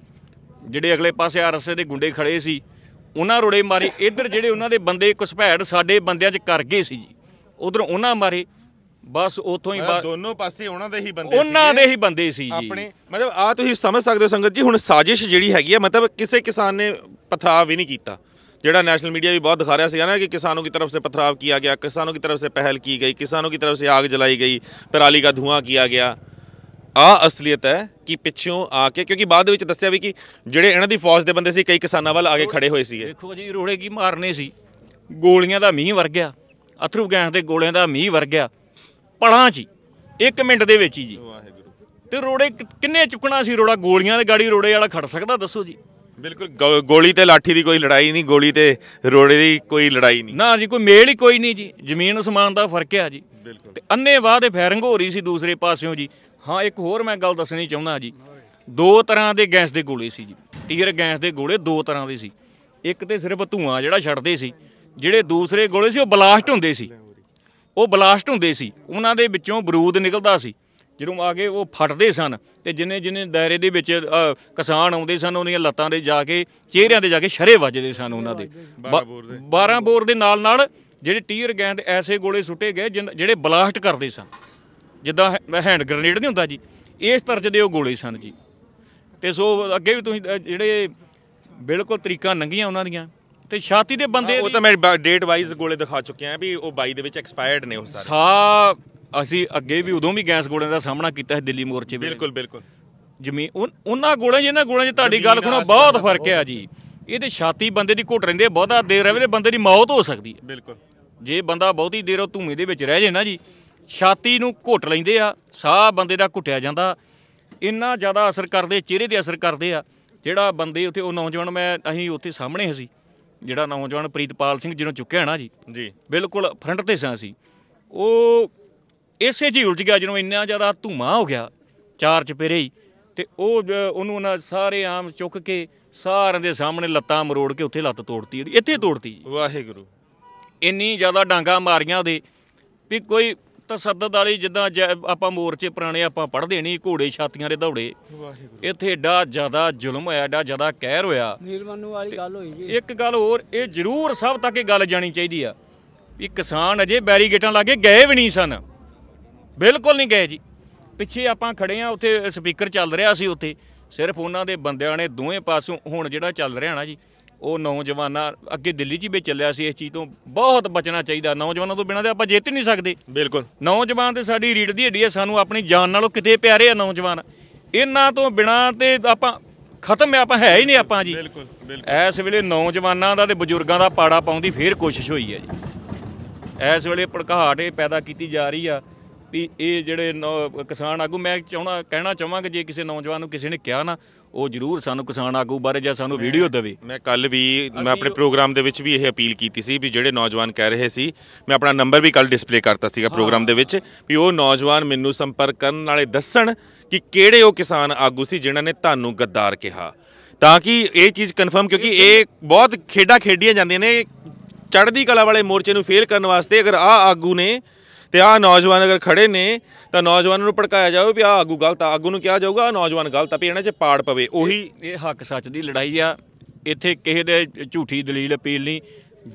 ਜਿਹੜੇ ਅਗਲੇ ਪਾਸੇ ਆਰਐਸਏ ਦੇ ਗੁੰਡੇ ਖੜੇ ਸੀ ਉਹਨਾਂ ਰੋੜੇ ਮਾਰੇ। ਇੱਧਰ ਜਿਹੜੇ ਉਹਨਾਂ ਦੇ ਬੰਦੇ ਘੁਸਪੈਠ ਸਾਡੇ ਬੰਦਿਆਂ 'ਚ ਕਰ ਗਏ ਸੀ ਜੀ। ਉਧਰੋਂ ਉਹਨਾਂ ਮਾਰੇ। ਬਸ ਉਥੋਂ ਹੀ ਮਤਲਬ ਬਾ- ਦੋਨੋਂ ਪਾਸੇ ਉਹਨਾਂ ਦੇ ਹੀ ਬੰਦੇ ਉਹਨਾਂ ਸੀਗੇ। ਦੇ ਹੀ ਬੰਦੇ ਸੀ ਜੀ ਆਪਣੇ ਮਤਲਬ ਆ ਤੁਸੀਂ ਸਮਝ ਸਕਦੇ ਹੋ ਸੰਗਤ ਜੀ ਹੁਣ ਸਾਜ਼ਿਸ਼ ਜਿਹੜੀ ਹੈਗੀ ਆ ਮਤਲਬ ਕਿਸੇ ਕਿਸਾਨ ਨੇ ਪਥਰਾਵ ਵੀ ਨਹੀਂ ਕੀਤਾ ਜਿਹੜਾ ਨੈਸ਼ਨਲ मीडिया भी बहुत दिखा रहा है ना कि किसानों की तरफ से पथराव किया गया किसानों की तरफ से पहल की गई किसानों की तरफ से आग जलाई गई पराली का धुआं किया गया ਆ ਅਸਲੀਅਤ ਹੈ ਕਿ ਪਿੱਛੋਂ ਆ ਕੇ ਕਿਉਂਕਿ ਬਾਅਦ ਦੇ ਵਿੱਚ ਦੱਸਿਆ ਵੀ ਕਿ ਜਿਹੜੇ ਇਹਨਾਂ ਦੀ ਫੌਜ ਦੇ ਬੰਦੇ ਸੀ ਕਈ ਕਿਸਾਨਾਂ ਵੱਲ ਆ ਕੇ ਖੜੇ ਹੋਏ ਸੀਗੇ ਦੇਖੋ ਜੀ ਰੋੜੇ ਕੀ ਮਾਰਨੇ ਸੀ ਗੋਲੀਆਂ ਦਾ ਮੀਂਹ ਵਰਗਿਆ ਅਥਰੂ ਗੈਸ ਦੇ ਗੋਲਿਆਂ ਦਾ ਮੀਂਹ ਵਰਗਿਆ ਪਲਾਂ 'ਚ ਹੀ, ਇੱਕ ਮਿੰਟ ਦੇ ਵਿੱਚ ਹੀ ਜੀ। ਵਾਹਿਗੁਰੂ। ਤੇ ਰੋੜੇ ਕਿੰਨੇ ਚੁੱਕਣਾ ਸੀ ਰੋੜਾ? ਗੋਲੀਆਂ ਦੇ ਗਾੜੀ ਰੋੜੇ ਵਾਲਾ ਖੜ ਸਕਦਾ ਦੱਸੋ ਜੀ। ਬਿਲਕੁਲ ਗੋਲੀ ਤੇ ਲਾਠੀ ਦੀ ਕੋਈ ਲੜਾਈ ਨਹੀਂ ਗੋਲੀ ਤੇ ਰੋੜੇ ਦੀ ਕੋਈ ਲੜਾਈ ਨਹੀਂ। ਨਾ ਜੀ ਕੋਈ ਮੇਲ ਹੀ ਕੋਈ ਨਹੀਂ ਜੀ। ਜ਼ਮੀਨ ਅਸਮਾਨ ਦਾ ਫ਼ਰਕ ਹੈ ਜੀ। ਤੇ ਅੰਨੇਵਾਹ ਦੇ ਫਾਇਰਿੰਗ ਹੋ ਰਹੀ ਸੀ ਦੂਸਰੇ ਪਾਸਿਓਂ ਜੀ। ਹਾਂ ਇੱਕ ਹੋਰ ਮੈਂ ਗੱਲ ਦੱਸਣੀ ਚਾਹੁੰਦਾ ਜੀ। ਦੋ ਤਰ੍ਹਾਂ ਦੇ ਗੈਸ ਦੇ ਗੋਲੇ ਸੀ ਜੀ। ਟੀਅਰ ਗੈਸ ਦੇ ਗੋਲੇ ਦੋ ਤਰ੍ਹਾਂ ਦੇ ਸੀ। ਇੱਕ ਤੇ ਸਿਰਫ ਧੂਆਂ ਜਿਹੜਾ ਛੱਡਦੇ ਸੀ ਜਿਹੜੇ ਦੂਸਰੇ ਗੋਲੇ ਸੀ ਉਹ ਬਲਾਸਟ ਹੁੰਦੇ ਸੀ। ਉਹ ਬਲਾਸਟ ਹੁੰਦੇ ਸੀ। ਉਹਨਾਂ ਦੇ ਵਿੱਚੋਂ ਬਰੂਦ ਨਿਕਲਦਾ ਸੀ। ਜਦੋਂ ਆ ਕੇ ਉਹ ਫਟਦੇ ਸਨ ਤੇ ਜਿੰਨੇ ਜਿੰਨੇ ਦਾਇਰੇ ਦੇ ਵਿੱਚ ਕਿਸਾਨ ਆਉਂਦੇ ਸਨ ਉਹਦੀਆਂ ਲੱਤਾਂ ਦੇ ਜਾ ਕੇ ਚਿਹਰਿਆਂ ਦੇ ਜਾ ਕੇ ਸ਼ਰੇ ਵੱਜਦੇ ਸਨ ਉਹਨਾਂ ਦੇ। 12 ਬੋਰ ਦੇ। ਨਾਲ ਨਾਲ ਜਿਹੜੇ ਟੀਅਰ ਗੈਂਦ ਐਸੇ ਗੋਲੇ ਸੁੱਟੇ ਗਏ ਜਿਹੜੇ ਬਲਾਸਟ ਕਰਦੇ ਸਨ। ਜਿੱਦਾਂ ਹੈਂਡ ਗ੍ਰਨੇਡ ਨਹੀਂ ਹੁੰਦਾ ਜੀ ਇਸ ਤਰਜ ਦੇ ਉਹ ਗੋਲੇ ਸਨ ਜੀ। ਤੇ ਸੋ ਅੱਗੇ ਵੀ ਤੁਸੀਂ ਜਿਹੜੇ ਬਿਲਕੁਲ ਤਰੀਕਾ ਨੰਗੀਆਂ ਉਹਨਾਂ ਦੀਆਂ। ਤੇ ਛਾਤੀ ਦੇ ਬੰਦੇ ਉਹ ਤਾਂ ਮੈਂ ਡੇਟ ਵਾਈਜ਼ ਗੋਲੇ ਦਿਖਾ ਚੁੱਕਿਆ ਵੀ ਉਹ 22 ਦੇ ਵਿੱਚ ਐਕਸਪਾਇਰਡ ਨੇ ਉਹ ਸਾਰੇ। ਸਾ ਅਸੀਂ ਅੱਗੇ ਵੀ ਉਦੋਂ ਵੀ ਗੈਸ ਗੋਲਿਆਂ ਦਾ ਸਾਹਮਣਾ ਕੀਤਾ ਹੈ ਦਿੱਲੀ ਮੋਰਚੇ ਵੇਲੇ। ਬਿਲਕੁਲ ਬਿਲਕੁਲ। ਜ਼ਮੀਨ ਉਨ- ਉਹਨਾਂ ਗੋਲਿਆਂ ਜਿਹਨਾਂ ਗੋਲਿਆਂ 'ਚ ਤੁਹਾਡੀ ਗੱਲ ਖਣੋ ਬਹੁਤ ਫ਼ਰਕ ਹੈ ਜੀ। ਇਹਦੇ ਛਾਤੀ ਬੰਦੇ ਦੀ ਘੁੱਟ ਰਹਿੰਦੇ ਬਹੁਤਾ ਦੇਰ ਤੇ ਬੰਦੇ ਦੀ ਮੌਤ ਹੋ ਸਕਦੀ ਹੈ। ਬਿਲਕੁਲ। ਜੇ ਬੰਦਾ ਬਹੁਤੀ ਦੇਰ ਉਹ ਧੂਏ ਦੇ ਵਿੱਚ ਰਹਿ ਜੇ ਨਾ ਜੀ ਛਾਤੀ ਨੂੰ ਘੁੱਟ ਲੈਂਦੇ ਆ ਸਾਹ ਬੰਦੇ ਦਾ ਘੁੱਟਿਆ ਜਾਂਦਾ। ਇੰਨਾ ਜ਼ਿਆਦਾ ਅਸਰ ਕਰਦੇ ਚਿਹਰੇ ਤੇ ਅਸਰ ਕਰਦੇ ਆ ਜਿਹੜਾ ਬੰਦੇ ਉੱਥੇ ਉਹ ਨੌਜਵਾਨ ਮੈਂ ਅਸੀਂ ਉੱਥੇ ਸਾਹਮਣੇ ਸੀ। ਜਿਹੜਾ ਨੌਜਵਾਨ ਪ੍ਰੀਤਪਾਲ ਸਿੰਘ ਜਿਹਨੂੰ ਚੁੱਕਿਆ ਨਾ ਜੀ ਜੀ। ਬਿਲਕੁਲ ਫਰੰਟ ਤੇ ਸਾਂ ਸੀ ਉਹ ਇਸੇ ਹੀ ਉਲਝ ਗਿਆ ਜਦੋਂ ਇੰਨਾ ਜ਼ਿਆਦਾ ਧੂਮਾ ਹੋ ਗਿਆ ਚਾਰ ਚਪੇਰੇ ਹੀ ਤੇ ਉਹ ਜ- ਉਹਨੂੰ ਉਹਨਾਂ ਸਾਰੇ ਆਮ ਚੁੱਕ ਕੇ ਸਾਰਿਆਂ ਦੇ ਸਾਹਮਣੇ ਲੱਤਾਂ ਮਰੋੜ ਕੇ ਉੱਥੇ ਲੱਤ ਤੋੜਤੀ ਇੱਥੇ ਤੋੜਤੀ ਜੀ। ਵਾਹਿਗੁਰੂ। ਇੰਨੀ ਜ਼ਿਆਦਾ ਡਾਂਗਾ ਮਾਰੀਆਂ ਉਹਦੇ ਵੀ ਕੋਈ ਤਸੱਦਦ ਵਾਲੀ ਜਿੱਦਾਂ ਆਪਾਂ ਮੋਰਚੇ ਪੁਰਾਣੇ ਆਪਾਂ ਪੜ੍ਹਦੇ ਨਹੀਂ ਘੋੜੇ ਛਾਤੀਆਂ ਦੇ ਦੌੜੇ। ਇੱਥੇ ਏਡਾ ਜ਼ਿਆਦਾ ਜ਼ੁਲਮ ਹੋਇਆ ਏਡਾ ਜ਼ਿਆਦਾ ਕਹਿਰ ਹੋਇਆ। ਨੀਲਵੰਨੂ ਵਾਲੀ ਗੱਲ ਹੋਈ ਜੀ ਇੱਕ ਗੱਲ ਹੋਰ ਇਹ ਜ਼ਰੂਰ ਸਭ ਤੱਕ ਇਹ ਗੱਲ ਜਾਣੀ ਚਾਹੀਦੀ ਆ ਵੀ ਕਿਸਾਨ ਅਜੇ ਬੈਰੀਗੇਟਾਂ ਲਾਗੇ ਗਏ ਵੀ ਨਹੀਂ ਸਨ। ਬਿਲਕੁਲ ਨਹੀਂ ਗਏ ਜੀ। ਪਿੱਛੇ ਆਪਾਂ ਖੜੇ ਆ ਉੱਥੇ ਸਪੀਕਰ ਚੱਲ ਰਿਹਾ ਸੀ ਉੱਥੇ। ਸਿਰਫ ਉਹਨਾਂ ਦੇ ਬੰਦਿਆਂ ਨੇ ਦੋਵੇਂ ਪਾਸੋਂ ਹੁਣ ਜਿਹੜਾ ਚੱਲ ਰਿਹਾ ਨਾ ਜੀ ਉਹ ਨੌਜਵਾਨਾਂ ਅੱਗੇ ਦਿੱਲੀ 'ਚ ਵੀ ਚੱਲਿਆ ਸੀ ਇਸ ਚੀਜ਼ ਤੋਂ ਬਹੁਤ ਬਚਣਾ ਚਾਹੀਦਾ। ਨੌਜਵਾਨਾਂ ਤੋਂ ਬਿਨਾਂ ਤੇ ਆਪਾਂ ਜਿੱਤ ਨਹੀਂ ਸਕਦੇ। ਬਿਲਕੁਲ। ਨੌਜਵਾਨ ਤੇ ਸਾਡੀ ਰੀੜ ਦੀ ਹੱਡੀ ਹੈ ਸਾਨੂੰ ਆਪਣੀ ਜਾਨ ਨਾਲੋਂ ਕਿਤੇ ਪਿਆਰੇ ਆ ਨੌਜਵਾਨ। ਇਹਨਾਂ ਤੋਂ ਬਿਨਾਂ ਤੇ ਆਪਾਂ ਖਤਮ ਹੈ ਆਪਾਂ ਹੈ ਹੀ ਨਹੀਂ ਆਪਾਂ ਜੀ। ਬਿਲਕੁਲ ਬਿਲਕੁਲ। ਇਸ ਵੇਲੇ ਨੌਜਵਾਨਾਂ ਦਾ ਤੇ ਬਜ਼ੁਰਗਾਂ ਦਾ ਪਾੜਾ ਪਾਉਣ ਦੀ ਫੇਰ ਕੋਸ਼ਿਸ਼ ਹੋਈ ਹੈ ਜੀ। ਇਸ ਵੇਲੇ ਭੜਕਾਹਟ ਇਹ ਪੈਦਾ ਕੀਤੀ ਜਾ ਰਹੀ ਆ ਵੀ ਇਹ ਜਿਹੜੇ ਕਿਸਾਨ ਆਗੂ ਮੈਂ ਚਾਹਣਾ ਕਹਿਣਾ ਚਾਹਾਂਗਾ ਜੇ ਕਿਸੇ ਨੌਜਵਾਨ ਨੂੰ ਕਿਸੇ ਨੇ ਕਿਹਾ ਨਾ ਉਹ ਜ਼ਰੂਰ ਸਾਨੂੰ ਕਿਸਾਨ ਆਗੂ ਬਾਰੇ ਜਾਂ ਸਾਨੂੰ ਵੀਡੀਓ ਦੇਵੇ। ਮੈਂ ਕੱਲ ਵੀ ਮੈਂ ਆਪਣੇ ਪ੍ਰੋਗਰਾਮ ਦੇ ਵਿੱਚ ਵੀ ਇਹ ਅਪੀਲ ਕੀਤੀ ਸੀ ਵੀ ਜਿਹੜੇ ਨੌਜਵਾਨ ਕਹਿ ਰਹੇ ਸੀ ਮੈਂ ਆਪਣਾ ਨੰਬਰ ਵੀ ਕੱਲ ਡਿਸਪਲੇ ਕਰਤਾ ਸੀਗਾ ਪ੍ਰੋਗਰਾਮ ਦੇ ਵਿੱਚ ਵੀ ਉਹ ਨੌਜਵਾਨ ਮੈਨੂੰ ਸੰਪਰਕ ਕਰਨ ਵਾਲੇ ਦੱਸਣ ਕਿ ਕਿਹੜੇ ਉਹ ਕਿਸਾਨ ਆਗੂ ਸੀ ਜਿਨ੍ਹਾਂ ਨੇ ਤੁਹਾਨੂੰ ਗੱਦਾਰ ਕਿਹਾ। ਤਾਂ ਕਿ ਇਹ ਚੀਜ਼ ਕਨਫਰਮ ਕਿਉਂਕਿ ਇਹ ਬਹੁਤ ਖੇਡਾਂ ਖੇਡੀਆਂ ਜਾਂਦੀਆਂ ਨੇ ਚੜ੍ਹਦੀ ਕਲਾ ਵਾਲੇ ਮੋਰਚੇ ਨੂੰ ਫੇਲ ਕਰਨ ਵਾਸਤੇ ਅਗਰ ਆ ਆਗੂ ਨੇ ਤੇ ਆ ਨੌਜਵਾਨ ਅਗਰ ਖੜੇ ਨੇ ਤਾਂ ਨੌਜਵਾਨਾਂ ਨੂੰ ਭੜਕਾਇਆ ਜਾਵੇ ਵੀ ਆ ਆਗੂ ਗਲਤ ਆ ਆਗੂ ਨੂੰ ਕਿਹਾ ਜਾਊਗਾ ਆ ਨੌਜਵਾਨ ਗਲਤ ਆ ਵੀ ਇਹਨਾਂ 'ਚ ਪਾੜ ਪਵੇ। ਉਹੀ ਇਹ ਹੱਕ ਸੱਚ ਦੀ ਲੜਾਈ ਆ। ਇੱਥੇ ਕਿਸੇ ਦੇ ਝੂਠੀ ਦਲੀਲ ਅਪੀਲ ਨਹੀਂ।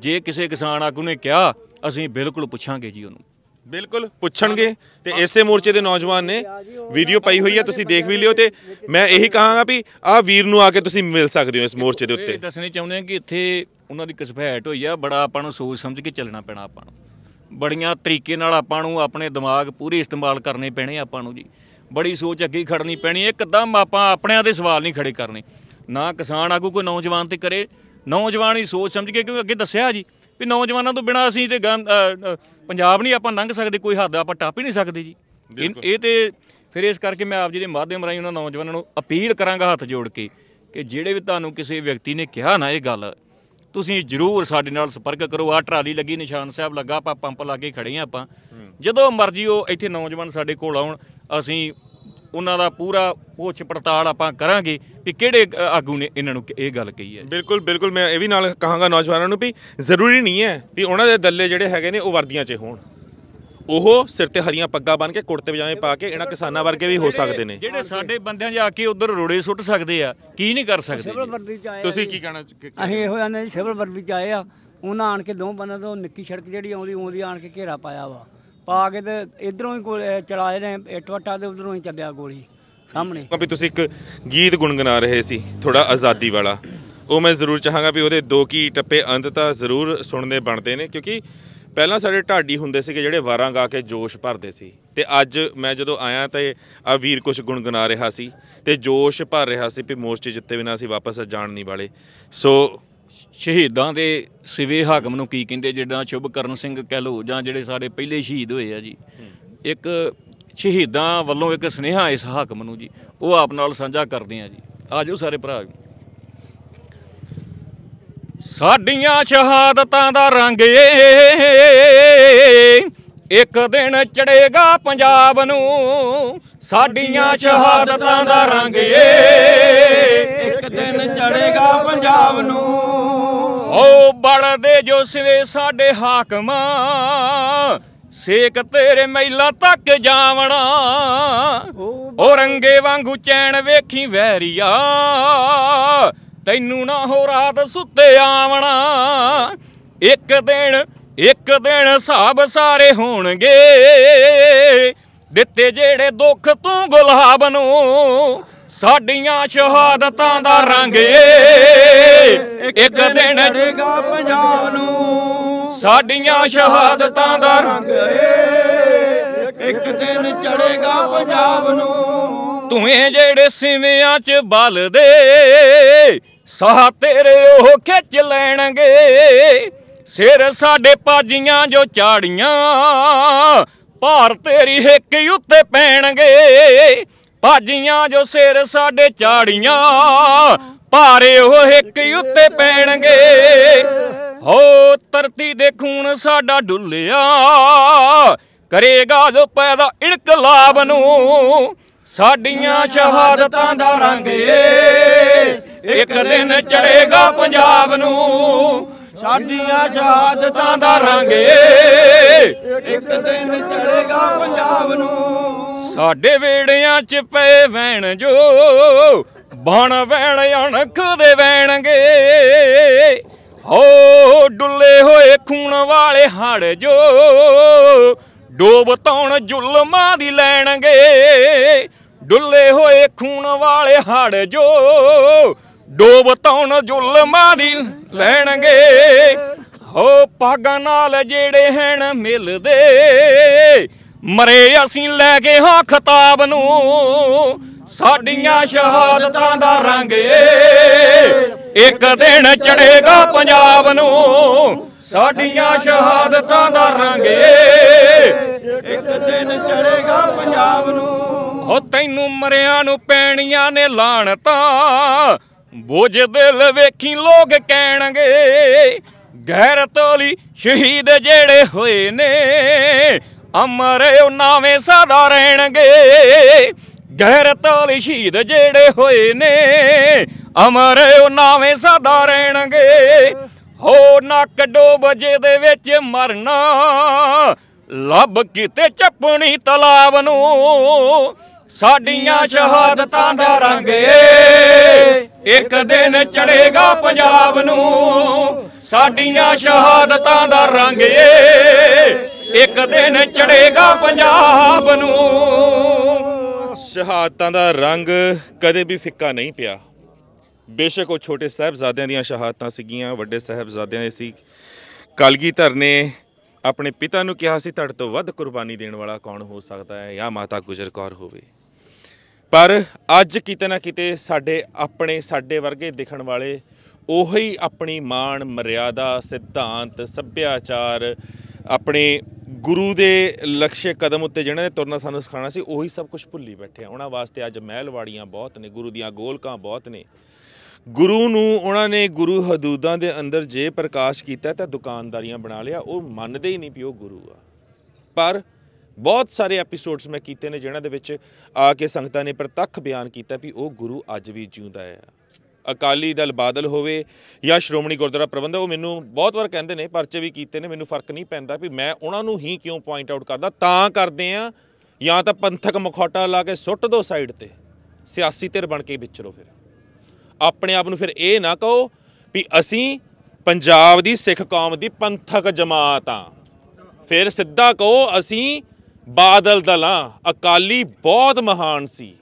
ਜੇ ਕਿਸੇ ਕਿਸਾਨ ਆਗੂ ਨੇ ਕਿਹਾ ਅਸੀਂ ਬਿਲਕੁਲ ਪੁੱਛਾਂਗੇ ਜੀ ਉਹਨੂੰ। ਬਿਲਕੁਲ ਪੁੱਛਣਗੇ। ਤੇ ਇਸੇ ਮੋਰਚੇ ਦੇ ਨੌਜਵਾਨ ਨੇ ਵੀਡੀਓ ਪਾਈ ਹੋਈ ਹੈ ਤੁਸੀਂ ਦੇਖ ਵੀ ਲਿਓ ਤੇ ਮੈਂ ਇਹੀ ਕਹਾਂਗਾ ਵੀ ਆਹ ਵੀਰ ਨੂੰ ਆ ਕੇ ਤੁਸੀਂ ਮਿਲ ਸਕਦੇ ਹੋ ਇਸ ਮੋਰਚੇ ਦੇ ਉੱਤੇ। ਦੱਸਣੇ ਚਾਹੁੰਦੇ ਆ ਕਿ ਇੱਥੇ ਉਹਨਾਂ ਦੀ ਕਸਬੈਟ ਹੋਈ ਆ ਬੜਾ ਆਪਾਂ ਨੂੰ ਸੋਚ ਸਮਝ ਕੇ ਚੱਲਣਾ ਪੈਣਾ ਆਪਾਂ ਨੂੰ। ਬੜੀਆਂ ਤਰੀਕੇ ਨਾਲ ਆਪਾਂ ਨੂੰ ਆਪਣੇ ਦਿਮਾਗ ਪੂਰੇ ਇਸਤੇਮਾਲ ਕਰਨੇ ਪੈਣੇ ਆਪਾਂ ਨੂੰ ਜੀ। ਬੜੀ ਸੋਚ ਅੱਗੇ ਖੜਨੀ ਪੈਣੀ ਹੈ ਇੱਕਦਮ ਆਪਾਂ ਆਪਣਿਆਂ ਦੇ ਸਵਾਲ ਨਹੀਂ ਖੜੇ ਕਰਨੇ। ਨਾ ਕਿਸਾਨ ਆਗੂ ਕੋਈ ਨੌਜਵਾਨ ਤੇ ਕਰੇ ਨੌਜਵਾਨ ਹੀ ਸੋਚ ਸਮਝ ਕੇ ਕਿਉਂਕਿ ਅੱਗੇ ਦੱਸਿਆ ਜੀ ਵੀ ਨੌਜਵਾਨਾਂ ਤੋਂ ਬਿਨਾ ਅਸੀਂ ਤੇ ਪੰਜਾਬ ਨਹੀਂ ਆਪਾਂ ਲੰਘ ਸਕਦੇ ਕੋਈ ਹੱਦ ਆਪਾਂ ਟੱਪ ਹੀ ਨਹੀਂ ਸਕਦੇ ਜੀ। ਇਹ ਤੇ ਫਿਰ ਇਸ ਕਰਕੇ ਮੈਂ ਆਪ ਜੀ ਦੇ ਮਾਧਿਅਮ ਰਾਹੀਂ ਉਹਨਾਂ ਨੌਜਵਾਨਾਂ ਨੂੰ ਅਪੀਲ ਕਰਾਂਗਾ ਹੱਥ ਜੋੜ ਕੇ ਕਿ ਜਿਹੜੇ ਵੀ ਤੁਹਾਨੂੰ ਕਿਸੇ ਵਿਅਕਤੀ ਨੇ ਕਿਹਾ ਨਾ ਇਹ ਗੱਲ ਤੁਸੀਂ ਜਰੂਰ ਸਾਡੇ ਨਾਲ ਸੰਪਰਕ ਕਰੋ। ਆ ਟਰਾਲੀ ਲੱਗੀ, ਨਿਸ਼ਾਨ ਸਾਹਿਬ ਲੱਗਾ, ਆਪਾਂ ਪੰਪ ਲਾਗੇ ਖੜੇ ਆ ਆਪਾਂ। ਜਦੋਂ ਮਰਜ਼ੀ ਉਹ ਇੱਥੇ ਨੌਜਵਾਨ ਸਾਡੇ ਕੋਲ ਆਉਣ, ਅਸੀਂ ਉਹਨਾਂ ਦਾ ਪੂਰਾ ਪੁੱਛ ਪੜਤਾਲ ਆਪਾਂ ਕਰਾਂਗੇ ਵੀ ਕਿਹੜੇ ਆਗੂ ਨੇ ਇਹਨਾਂ ਨੂੰ ਇਹ ਗੱਲ ਕਹੀ ਹੈ। ਬਿਲਕੁਲ ਬਿਲਕੁਲ, ਮੈਂ ਇਹ ਵੀ ਨਾਲ ਕਹਾਂਗਾ ਨੌਜਵਾਨਾਂ ਨੂੰ ਵੀ ਜ਼ਰੂਰੀ ਨਹੀਂ ਹੈ ਵੀ ਉਹਨਾਂ ਦੇ ਦੱਲੇ ਜਿਹੜੇ ਹੈਗੇ ਨੇ ਉਹ ਵਰਦੀਆਂ 'ਚ ਹੋਣ। ਉਹ ਸਿਰ ਤੇ ਹਰੀਆਂ ਪੱਗਾਂ ਬੰਨ ਕੇ ਕੁੜਤੇ ਪਜਾਮੇ ਪਾ ਕੇ ਇਹਨਾਂ ਕਿਸਾਨਾਂ ਵਰਗੇ ਵੀ ਹੋ ਸਕਦੇ ਨੇ। ਜਿਹੜੇ ਸਾਡੇ ਬੰਦਿਆਂ ਆ ਕੇ ਉਧਰ ਰੋੜੇ ਸੁੱਟ ਸਕਦੇ ਆ ਕੀ ਨਹੀਂ ਕਰ ਸਕਦੇ? ਸਿਵਲ ਜੀ? ਵਰਦੀ ਚ ਆਏ ਤੁਸੀਂ ਕੀ ਕਹਿਣਾ ਅਸੀਂ ਇਹੋ ਜਾਂਦੇ ਜੀ ਸਿਵਲ ਵਰਦੀ ਚ ਆਏ ਆ। ਉਹਨਾਂ ਆਣ ਕੇ ਦੋ ਬੰਨਾਂ ਤੋਂ ਨਿੱਕੀ ਸੜਕ ਜਿਹੜੀ ਆਉਂਦੀ ਆਉਂਦੀ ਆਣ ਕੇ ਘੇਰਾ ਪਾਇਆ ਵਾ। ਪਾ ਕੇ ਤੇ ਇਧਰੋਂ ਹੀ ਚਲਾਏ ਨੇ ਇੱਟ ਵੱਟਾ ਤੇ ਉਧਰੋਂ ਹੀ ਚੱਲਿਆ ਗੋਲੀ ਸਾਹਮਣੇ। ਵੀ ਤੁਸੀਂ ਇੱਕ ਗੀਤ ਗੁੰਗੁਣਾ ਰਹੇ ਸੀ ਥੋੜਾ ਆਜ਼ਾਦੀ ਵਾਲਾ। ਉਹ ਮੈਂ ਜ਼ਰੂਰ ਚਾਹਾਂਗਾ ਵੀ ਉਹਦੇ ਦੋ ਕੀ ਟੱਪੇ ਅੰਤ ਤਾਂ ਜ਼ਰੂਰ ਸੁਣਨੇ ਬਣਦੇ ਨੇ ਕਿਉਂਕਿ ਪਹਿਲਾਂ ਸਾਡੇ ਢਾਡੀ ਹੁੰਦੇ ਸੀਗੇ ਜਿਹੜੇ ਵਾਰਾਂ ਗਾ ਕੇ ਜੋਸ਼ ਭਰਦੇ ਸੀ ਤੇ ਅੱਜ ਮੈਂ ਜਦੋਂ ਆਇਆ ਤੇ ਆ ਵੀਰ ਕੁਝ ਗੁੰਗੁਣਾ ਰਿਹਾ ਸੀ ਤੇ ਜੋਸ਼ ਭਰ ਰਿਹਾ ਸੀ ਵੀ ਮੋਰਚੇ ਜਿੱਤੇ ਬਿਨਾਂ ਅਸੀਂ ਵਾਪਸ ਜਾਣ ਨਹੀਂ ਵਾਲੇ। ਸੋ ਸ਼ਹੀਦਾਂ ਦੇ ਸਿਵੇ ਹਾਕਮ ਨੂੰ ਕੀ ਕਹਿੰਦੇ ਜਿਹੜਾ ਸ਼ੁਭਕਰਨ ਸਿੰਘ ਕਹਿ ਲਓ ਜਾਂ ਜਿਹੜੇ ਸਾਡੇ ਪਹਿਲੇ ਸ਼ਹੀਦ ਹੋਏ ਆ ਜੀ। ਇੱਕ ਸ਼ਹੀਦਾਂ ਵੱਲੋਂ ਇੱਕ ਸੁਨੇਹਾ ਇਸ ਹਾਕਮ ਨੂੰ ਜੀ, ਉਹ ਆਪ ਨਾਲ ਸਾਂਝਾ ਕਰਦੇ ਆ ਜੀ। ਆਜੋ ਸਾਰੇ ਭਰਾ ਸਾਡੀਆਂ ਸ਼ਹਾਦਤਾਂ ਦਾ ਰੰਗ ਏ। ਇੱਕ ਦਿਨ ਚੜੇਗਾ ਪੰਜਾਬ ਨੂੰ ਸਾਡੀਆਂ ਸ਼ਹਾਦਤਾਂ ਦਾ ਰੰਗ ਏ। ਇੱਕ ਦਿਨ ਚੜੇਗਾ ਪੰਜਾਬ ਨੂੰ। ਓ ਬਲਦੇ ਜੋ ਸਵੇ ਸਾਡੇ ਹਾਕਮ ਸੇਕ ਤੇਰੇ ਮਹਿਲਾ ਤੱਕ ਜਾਵਣਾ। ਓ ਰੰਗੇ ਵਾਂਗੂ ਚੈਨ ਵੇਖੀ ਵੈਰੀਆ ਤੈਨੂੰ ਨਾ ਹੋ ਰਾਤ ਸੁੱਤੇ ਆਵਣਾ। ਇੱਕ ਦਿਨ ਇੱਕ ਦਿਨ ਹਿਸਾਬ ਸਾਰੇ ਹੋਣਗੇ। ਦਿੱਤੇ ਜਿਹੜੇ ਦੁੱਖ ਤੂੰ ਗੁਲਾਬ ਨੂੰ ਸਾਡੀਆਂ ਸ਼ਹਾਦਤਾਂ ਦਾ ਰੰਗ ਏ। ਇੱਕ ਦਿਨ ਚੜੇਗਾ ਪੰਜਾਬ ਨੂੰ ਸਾਡੀਆਂ ਸ਼ਹਾਦਤਾਂ ਦਾ ਰੰਗ ਏ। ਇੱਕ ਦਿਨ ਚੜੇਗਾ ਪੰਜਾਬ ਨੂੰ। ਧੂਏ ਜਿਹੜੇ ਸਿਵਿਆਂ 'ਚ ਬਲਦੇ ਸਾਹ ਤੇਰੇ ਉਹ ਖਿੱਚ ਲੈਣਗੇ। ਸਿਰ ਸਾਡੇ ਪਾਜੀਆਂ ਜੋ ਚਾੜੀਆਂ ਭਾਰ ਤੇਰੀ ਹਿੱਕ ਉੱਤੇ ਪੈਣਗੇ। ਪਾਜੀਆਂ ਜੋ ਸਿਰ ਸਾਡੇ ਚਾੜੀਆਂ ਭਾਰੇ ਉਹ ਹਿੱਕ ਉੱਤੇ ਪੈਣਗੇ। ਹੋ ਧਰਤੀ ਦੇ ਖੂਨ ਸਾਡਾ ਡੁੱਲਿਆ, ਕਰੇਗਾ ਜੋ ਪੈਦਾ ਇਨਕਲਾਬ ਨੂੰ। ਸਾਡੀਆਂ ਸ਼ਹਾਦਤਾਂ ਦਾ ਰੰਗ ਏ। ਇੱਕ ਦਿਨ ਚੜੇਗਾ ਪੰਜਾਬ ਨੂੰ। ਸਾਡੀਆਂ ਸ਼ਹਾਦਤਾਂ ਦਾ ਰੰਗ ਇੱਕ ਦਿਨ ਚੜੇਗਾ ਪੰਜਾਬ ਨੂੰ। ਸਾਡੇ ਵੇੜਿਆਂ 'ਚ ਪਏ ਵੈਣ ਜੋ, ਬਣ ਵੈਣ ਅਣਖ ਦੇ ਵੈਣਗੇ। ਹੋ ਡੁੱਲੇ ਹੋਏ ਖੂਨ ਵਾਲੇ ਹੜ ਜੋ, ਡੋਬ ਤੌਣ ਜ਼ੁਲਮਾਂ ਦੀ ਲੈਣਗੇ। ਡੁੱਲੇ ਹੋਏ ਖੂਨ ਵਾਲੇ ਹੜ ਜੋ ਡੋਬ ਤੌਣ ਜ਼ੁਲਮਾਂ ਦੀ ਲੈਣਗੇ। ਹੋ ਪਾਗਾਂ ਨਾਲ ਜਿਹੜੇ ਹਨ ਮਿਲਦੇ ਮਰੇ ਅਸੀਂ ਲੈ ਕੇ ਹਾਂ ਖਿਤਾਬ ਨੂੰ। ਸਾਡੀਆਂ ਸ਼ਹਾਦਤਾਂ ਦਾ ਰੰਗ ਏ। ਇੱਕ ਦਿਨ ਚੜੇਗਾ ਪੰਜਾਬ ਨੂੰ। ਸਾਡੀਆਂ ਸ਼ਹਾਦਤਾਂ ਦਾ ਰੰਗ ਏ। ਇੱਕ ਦਿਨ ਚੜੇਗਾ ਪੰਜਾਬ ਨੂੰ। ਹੋ ਤੈਨੂੰ ਮਰਿਆਂ ਨੂੰ ਪੈਣੀਆਂ ਨੇ ਲਾਣਤਾਂ ਬੋਝ ਦਿਲ ਵੇਖੀ ਲੋਕ ਕਹਿਣਗੇ ਗੈਰ ਤੋਲੀ ਸ਼ਹੀਦ ਜਿਹੜੇ ਹੋਏ ਨੇ, ਅਮਰ ਉਹ ਨਾਵੇਂ ਸਦਾ ਰਹਿਣਗੇ। ਗੈਰ ਤੋਲੀ ਸ਼ਹੀਦ ਜਿਹੜੇ ਹੋਏ ਨੇ, ਅਮਰ ਉਹ ਨਾਵੇਂ ਸਦਾ ਰਹਿਣਗੇ। ਹੋ ਨੱਕ ਡੋਬ ਦੇ ਵਿੱਚ ਮਰਨਾ, ਲੱਭ ਕਿਤੇ ਚੱਪਣੀ ਤਲਾਬ ਨੂੰ, ਸਾਡੀਆਂ ਸ਼ਹਾਦਤਾਂ ਦਾ ਰੰਗ ਏ। ਇੱਕ ਦਿਨ ਚੜੇਗਾ ਪੰਜਾਬ ਨੂੰ, ਸਾਡੀਆਂ ਸ਼ਹਾਦਤਾਂ ਦਾ ਰੰਗ ਏ। ਇੱਕ ਦਿਨ ਚੜੇਗਾ ਪੰਜਾਬ ਨੂੰ। ਸ਼ਹਾਦਤਾਂ ਦਾ ਰੰਗ ਕਦੇ ਵੀ ਫਿੱਕਾ ਨਹੀਂ ਪਿਆ। ਬੇਸ਼ੱਕ ਉਹ ਛੋਟੇ ਸਾਹਿਬਜ਼ਾਦਿਆਂ ਦੀਆਂ ਸ਼ਹਾਦਤਾਂ ਸੀਗੀਆਂ, ਵੱਡੇ ਸਾਹਿਬਜ਼ਾਦਿਆਂ ਦੇ ਸੀ। ਕਲਗੀਧਰ ਨੇ ਆਪਣੇ ਪਿਤਾ ਨੂੰ ਕਿਹਾ ਸੀ ਤੁਹਾਡੇ ਤੋਂ ਵੱਧ ਕੁਰਬਾਨੀ ਦੇਣ ਵਾਲਾ ਕੌਣ ਹੋ ਸਕਦਾ ਹੈ? ਜਾਂ ਮਾਤਾ ਗੁਜਰ ਕੌਰ ਹੋਵੇ? ਪਰ ਅੱਜ ਕਿਤੇ ਨਾ ਕਿਤੇ ਸਾਡੇ ਆਪਣੇ ਸਾਡੇ ਵਰਗੇ ਦਿਖਣ ਵਾਲੇ ਉਹੀ ਆਪਣੀ ਮਾਣ, ਮਰਿਆਦਾ, ਸਿਧਾਂਤ, ਸੱਭਿਆਚਾਰ, ਆਪਣੇ ਗੁਰੂ ਦੇ ਲਕਸ਼ੇ ਕਦਮ ਉੱਤੇ ਜਿਹਨਾਂ ਨੇ ਤੁਰਨਾ ਸਾਨੂੰ ਸਿਖਾਉਣਾ ਸੀ, ਉਹੀ ਸਭ ਕੁਝ ਭੁੱਲੀ ਬੈਠੇ ਆ ਉਹਨਾਂ ਵਾਸਤੇ ਅੱਜ ਮਹਿਲਵਾੜੀਆਂ ਬਹੁਤ ਨੇ, ਗੁਰੂ ਦੀਆਂ ਗੋਲਕਾਂ ਬਹੁਤ ਨੇ। ਗੁਰੂ ਨੂੰ ਉਹਨਾਂ ਨੇ ਗੁਰੂ ਹਦੂਦਾਂ ਦੇ ਅੰਦਰ ਜੇ ਪ੍ਰਕਾਸ਼ ਕੀਤਾ ਤਾਂ ਦੁਕਾਨਦਾਰੀਆਂ ਬਣਾ ਲਿਆ, ਉਹ ਮੰਨਦੇ ਹੀ ਨਹੀਂ ਵੀ ਉਹ ਗੁਰੂ ਆ। ਪਰ ਬਹੁਤ ਸਾਰੇ ਐਪੀਸੋਡਸ ਮੈਂ ਕੀਤੇ ਨੇ ਜਿਨ੍ਹਾਂ ਦੇ ਵਿੱਚ ਆ ਕੇ ਸੰਗਤਾਂ ਨੇ ਪ੍ਰਤੱਖ ਬਿਆਨ ਕੀਤਾ ਵੀ ਉਹ ਗੁਰੂ ਅੱਜ ਵੀ ਜਿਉਂਦਾ ਹੈ। ਅਕਾਲੀ ਦਲ ਬਾਦਲ ਹੋਵੇ ਜਾਂ ਸ਼੍ਰੋਮਣੀ ਗੁਰਦੁਆਰਾ ਪ੍ਰਬੰਧ ਉਹ ਮੈਨੂੰ ਬਹੁਤ ਵਾਰ ਕਹਿੰਦੇ ਨੇ, ਪਰਚੇ ਵੀ ਕੀਤੇ ਨੇ, ਮੈਨੂੰ ਫ਼ਰਕ ਨਹੀਂ ਪੈਂਦਾ ਵੀ ਮੈਂ ਉਹਨਾਂ ਨੂੰ ਹੀ ਕਿਉਂ ਪੁਆਇੰਟ ਆਊਟ ਕਰਦਾ। ਤਾਂ ਕਰਦੇ ਆ ਜਾਂ ਤਾਂ ਪੰਥਕ ਮਖੌਟਾ ਲਾ ਕੇ ਸੁੱਟ ਦੋ ਸਾਈਡ ਤੇ, ਸਿਆਸੀ ਧਿਰ ਬਣ ਕੇ ਵਿਚਰੋ ਫਿਰ। ਆਪਣੇ ਆਪ ਨੂੰ ਫਿਰ ਇਹ ਨਾ ਕਹੋ ਵੀ ਅਸੀਂ ਪੰਜਾਬ ਦੀ ਸਿੱਖ ਕੌਮ ਦੀ ਪੰਥਕ ਜਮਾਤ ਆ ਫਿਰ ਸਿੱਧਾ ਕਹੋ, ਅਸੀਂ ਬਾਦਲ ਦਲਾਂ, ਅਕਾਲੀ ਬਹੁਤ ਮਹਾਨ ਸੀ।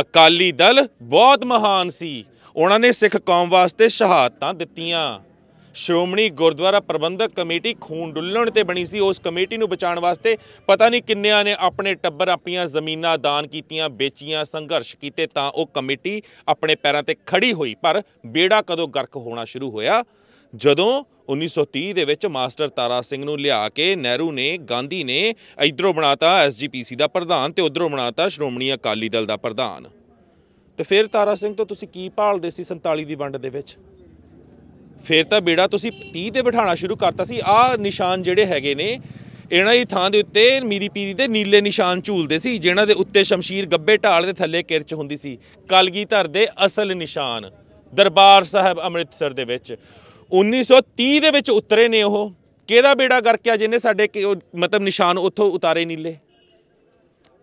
ਅਕਾਲੀ ਦਲ ਬਹੁਤ ਮਹਾਨ ਸੀ। ਉਹਨਾਂ ਨੇ ਸਿੱਖ ਕੌਮ ਵਾਸਤੇ ਸ਼ਹਾਦਤਾਂ ਦਿੱਤੀਆਂ। ਸ਼੍ਰੋਮਣੀ ਗੁਰਦੁਆਰਾ ਪ੍ਰਬੰਧਕ ਕਮੇਟੀ ਖੂਨ ਡੁੱਲਣ ਤੇ ਬਣੀ ਸੀ। ਉਸ ਕਮੇਟੀ ਨੂੰ ਬਚਾਉਣ ਵਾਸਤੇ ਪਤਾ ਨਹੀਂ ਕਿੰਨਿਆਂ ਨੇ ਆਪਣੇ ਟੱਬਰ ਆਪਣੀਆਂ ਜ਼ਮੀਨਾਂ ਦਾਨ ਕੀਤੀਆਂ, ਵੇਚੀਆਂ, ਸੰਘਰਸ਼ ਕੀਤੇ ਤਾਂ ਉਹ ਕਮੇਟੀ ਆਪਣੇ ਪੈਰਾਂ ਤੇ ਖੜੀ ਹੋਈ। ਪਰ ਬੇੜਾ ਕਦੋਂ ਗਰਕ ਹੋਣਾ ਸ਼ੁਰੂ ਹੋਇਆ? ਜਦੋਂ 1930 ਦੇ ਵਿੱਚ ਮਾਸਟਰ ਤਾਰਾ ਸਿੰਘ ਨੂੰ ਲਿਆ ਕੇ ਨਹਿਰੂ ਨੇ, ਗਾਂਧੀ ਨੇ ਇਧਰੋਂ ਬਣਾਤਾ ਐਸਜੀਪੀਸੀ ਦਾ ਪ੍ਰਧਾਨ ਤੇ ਉਧਰੋਂ ਬਣਾਤਾ ਸ਼੍ਰੋਮਣੀ ਅਕਾਲੀ ਦਲ ਦਾ ਪ੍ਰਧਾਨ। ਤੇ ਫਿਰ ਤਾਰਾ ਸਿੰਘ ਤੋਂ ਤੁਸੀਂ ਕੀ ਭਾਲਦੇ ਸੀ 47 ਦੀ ਵੰਡ ਦੇ ਵਿੱਚ? ਫਿਰ ਤਾਂ ਬੇੜਾ ਤੁਸੀਂ 30 ਤੇ ਬਿਠਾਉਣਾ ਸ਼ੁਰੂ ਕਰਤਾ ਸੀ। ਆਹ ਨਿਸ਼ਾਨ ਜਿਹੜੇ ਹੈਗੇ ਨੇ, ਇਹਨਾਂ ਦੀ ਥਾਂ ਦੇ ਉੱਤੇ ਮੀਰੀ ਪੀਰੀ ਦੇ ਨੀਲੇ ਨਿਸ਼ਾਨ ਝੂਲਦੇ ਸੀ ਜਿਨ੍ਹਾਂ ਦੇ ਉੱਤੇ ਸ਼ਮਸ਼ੀਰ ਗੱਬੇ ਢਾਲ ਦੇ ਥੱਲੇ ਕਿਰਚ ਹੁੰਦੀ ਸੀ। ਕਲਗੀਧਰ ਦੇ ਅਸਲ ਨਿਸ਼ਾਨ, ਦਰਬਾਰ ਸਾਹਿਬ ਅੰਮ੍ਰਿਤਸਰ ਦੇ ਵਿੱਚ। 1930 ਦੇ ਵਿੱਚ ਉਤਰੇ ਨੇ ਉਹ। ਕਿਹਦਾ ਬੇੜਾ ਕਰਕੇ ਆ ਜਿਹਨੇ ਸਾਡੇ ਮਤਲਬ ਨਿਸ਼ਾਨ ਉੱਥੋਂ ਉਤਾਰੇ ਨੀਲੇ?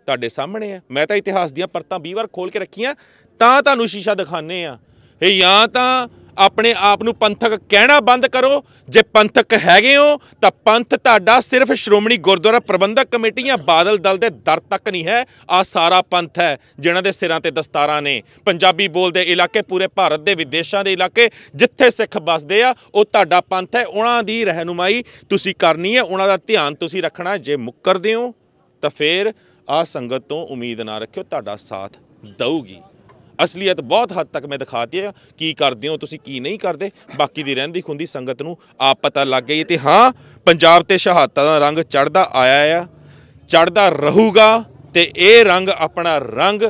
ਤੁਹਾਡੇ ਸਾਹਮਣੇ ਆ। ਮੈਂ ਤਾਂ ਇਤਿਹਾਸ ਦੀਆਂ ਪਰਤਾਂ 20 ਵਾਰ ਖੋਲ ਕੇ ਰੱਖੀਆਂ, ਤਾਂ ਤੁਹਾਨੂੰ ਸ਼ੀਸ਼ਾ ਦਿਖਾਣੇ ਆ। ਇਹ ਜਾਂ ਤਾਂ ਆਪਣੇ ਆਪ ਨੂੰ ਪੰਥਕ ਕਹਿਣਾ ਬੰਦ ਕਰੋ। ਜੇ ਪੰਥਕ ਹੈਗੇ ਹੋ, ਤਾਂ ਪੰਥ ਤੁਹਾਡਾ ਸਿਰਫ ਸ਼੍ਰੋਮਣੀ ਗੁਰਦੁਆਰਾ ਪ੍ਰਬੰਧਕ ਕਮੇਟੀ ਜਾਂ ਬਾਦਲ ਦਲ ਦੇ ਦਰ ਤੱਕ ਨਹੀਂ ਹੈ। ਆ ਸਾਰਾ ਪੰਥ ਹੈ, ਜਿਨ੍ਹਾਂ ਦੇ ਸਿਰਾਂ ਤੇ ਦਸਤਾਰਾਂ ਨੇ। ਪੰਜਾਬੀ ਬੋਲਦੇ ਇਲਾਕੇ, ਪੂਰੇ ਭਾਰਤ ਦੇ ਵਿਦੇਸ਼ਾਂ ਦੇ ਇਲਾਕੇ, ਜਿੱਥੇ ਸਿੱਖ ਵੱਸਦੇ ਆ, ਉਹ ਤੁਹਾਡਾ ਪੰਥ ਹੈ, ਉਹਨਾਂ ਦੀ ਰਹਿਨੁਮਾਈ ਤੁਸੀਂ ਕਰਨੀ ਹੈ, ਉਹਨਾਂ ਦਾ ਧਿਆਨ ਤੁਸੀਂ ਰੱਖਣਾ ਜੇ ਮੁੱਕਰਦੇ ਹੋ, ਤਾਂ ਫਿਰ ਆ ਸੰਗਤ ਤੋਂ ਉਮੀਦ ਨਾ ਰੱਖਿਓ, ਤੁਹਾਡਾ ਸਾਥ ਦਊਗੀ। ਅਸਲੀਅਤ ਬਹੁਤ ਹੱਦ ਤੱਕ ਮੈਂ ਦਿਖਾਤੀ ਹੈ ਕੀ ਕਰਦੇ ਹੋ ਤੁਸੀਂ, ਕੀ ਨਹੀਂ ਕਰਦੇ। ਬਾਕੀ ਦੀ ਰਹਿੰਦੀ ਖੁੰਦੀ ਸੰਗਤ ਨੂੰ ਆਪ ਪਤਾ ਲੱਗ ਗਈ ਤੇ ਹਾਂ, ਪੰਜਾਬ ਤੇ ਸ਼ਹਾਦਤਾਂ ਦਾ ਰੰਗ ਚੜਦਾ ਆਇਆ ਆ ਚੜਦਾ ਰਹੂਗਾ ਤੇ ਇਹ ਰੰਗ ਆਪਣਾ ਰੰਗ,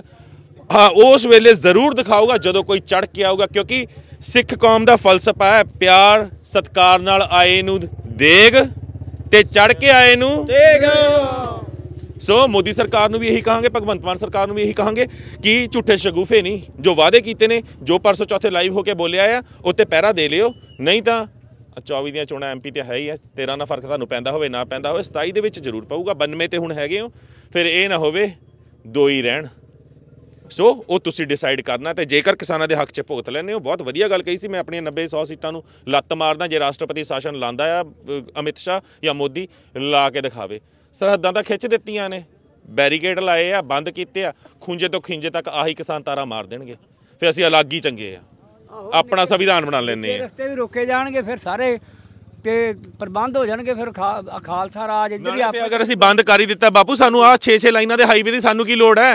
ਹਾਂ, ਉਸ ਵੇਲੇ ਜ਼ਰੂਰ ਦਿਖਾਊਗਾ ਜਦੋਂ ਕੋਈ ਚੜ ਕੇ ਆਊਗਾ, ਕਿਉਂਕਿ ਸਿੱਖ ਕੌਮ ਦਾ ਫਲਸਫਾ ਹੈ, ਪਿਆਰ, ਸਤਕਾਰ ਨਾਲ ਆਏ ਨੂੰ ਦੇਗ ਤੇ ਚੜ ਕੇ ਆਏ ਨੂੰ ਦੇਖ ਸੋ ਮੋਦੀ ਸਰਕਾਰ ਨੂੰ ਵੀ ਇਹੀ ਕਹਾਂਗੇ, ਭਗਵੰਤ ਮਾਨ ਸਰਕਾਰ ਨੂੰ ਵੀ ਇਹੀ ਕਹਾਂਗੇ ਕਿ ਝੂਠੇ ਸ਼ਗੂਫੇ ਨਹੀਂ, ਜੋ ਵਾਅਦੇ ਕੀਤੇ ਨੇ, ਜੋ ਪਰਸੋਂ ਚੌਥੇ ਲਾਈਵ ਹੋ ਕੇ ਬੋਲਿਆ ਆ ਉੱਤੇ ਪਹਿਰਾ ਦੇ ਲਿਓ। ਨਹੀਂ ਤਾਂ 24 ਦੀਆਂ ਚੋਣਾਂ ਐਮਪੀ ਤੇ ਹੈ ਹੀ ਹੈ 13 ਨਾਲ ਫ਼ਰਕ ਤੁਹਾਨੂੰ ਪੈਂਦਾ ਹੋਵੇ, ਨਾ ਪੈਂਦਾ ਹੋਵੇ 27 ਦੇ ਵਿੱਚ ਜ਼ਰੂਰ ਪਊਗਾ। 92 ਤੇ ਹੁਣ ਹੈਗੇ ਹੋ, ਫਿਰ ਇਹ ਨਾ ਹੋਵੇ, ਦੋ ਹੀ ਰਹਿਣ। ਸੋ ਉਹ ਤੁਸੀਂ ਡਿਸਾਈਡ ਕਰਨਾ ਤੇ ਜੇਕਰ ਕਿਸਾਨਾਂ ਦੇ ਹੱਕ 'ਚ ਭੁਗਤ ਲੈਣੇ ਹੋ, ਬਹੁਤ ਵਧੀਆ ਗੱਲ ਕਹੀ ਸੀ ਮੈਂ ਆਪਣੀਆਂ 90 100 ਸੀਟਾਂ ਨੂੰ ਲੱਤ ਮਾਰਦਾ, ਜੇ ਰਾਸ਼ਟਰਪਤੀ ਸ਼ਾਸਨ ਲਾਂਦਾ ਆ ਅਮਿਤ ਸ਼ਾਹ ਜਾਂ ਮੋਦੀ, ਲਾ ਕੇ ਦਿਖਾਵੇ। ਸਰਹੱਦਾਂ ਤਾਂ ਖਿੱਚ ਦਿੱਤੀਆਂ ਨੇ। ਬੈਰੀਕੇਡ ਲਾਏ ਆ ਬੰਦ ਕੀਤੇ ਆ। ਖੁੰਝੇ ਤੋਂ ਖਿੰਝੇ ਤੱਕ ਆਹੀ ਕਿਸਾਨ ਤਾਰਾ ਮਾਰ ਦੇਣਗੇ। ਫਿਰ ਅਸੀਂ ਅਲੱਗ ਹੀ ਚੰਗੇ ਆ। ਆਪਣਾ ਸੰਵਿਧਾਨ ਬਣਾ ਲੈਣੇ ਆ। ਰਸਤੇ ਵੀ ਰੋਕੇ ਜਾਣਗੇ ਫਿਰ ਸਾਰੇ ਤੇ ਪ੍ਰਬੰਧ ਹੋ ਜਾਣਗੇ ਫਿਰ ਖਾਲਸਾ ਰਾਜ ਇੱਧਰ ਹੀ ਆਪ ਅਗਰ ਅਸੀਂ ਬੰਦ ਕਰ ਹੀ ਦਿੱਤਾ ਬਾਪੂ ਸਾਨੂੰ ਆਹ 6-6 ਲਾਈਨਾਂ ਦੇ ਹਾਈਵੇ ਦੀ ਸਾਨੂੰ ਕੀ ਲੋੜ ਹੈ?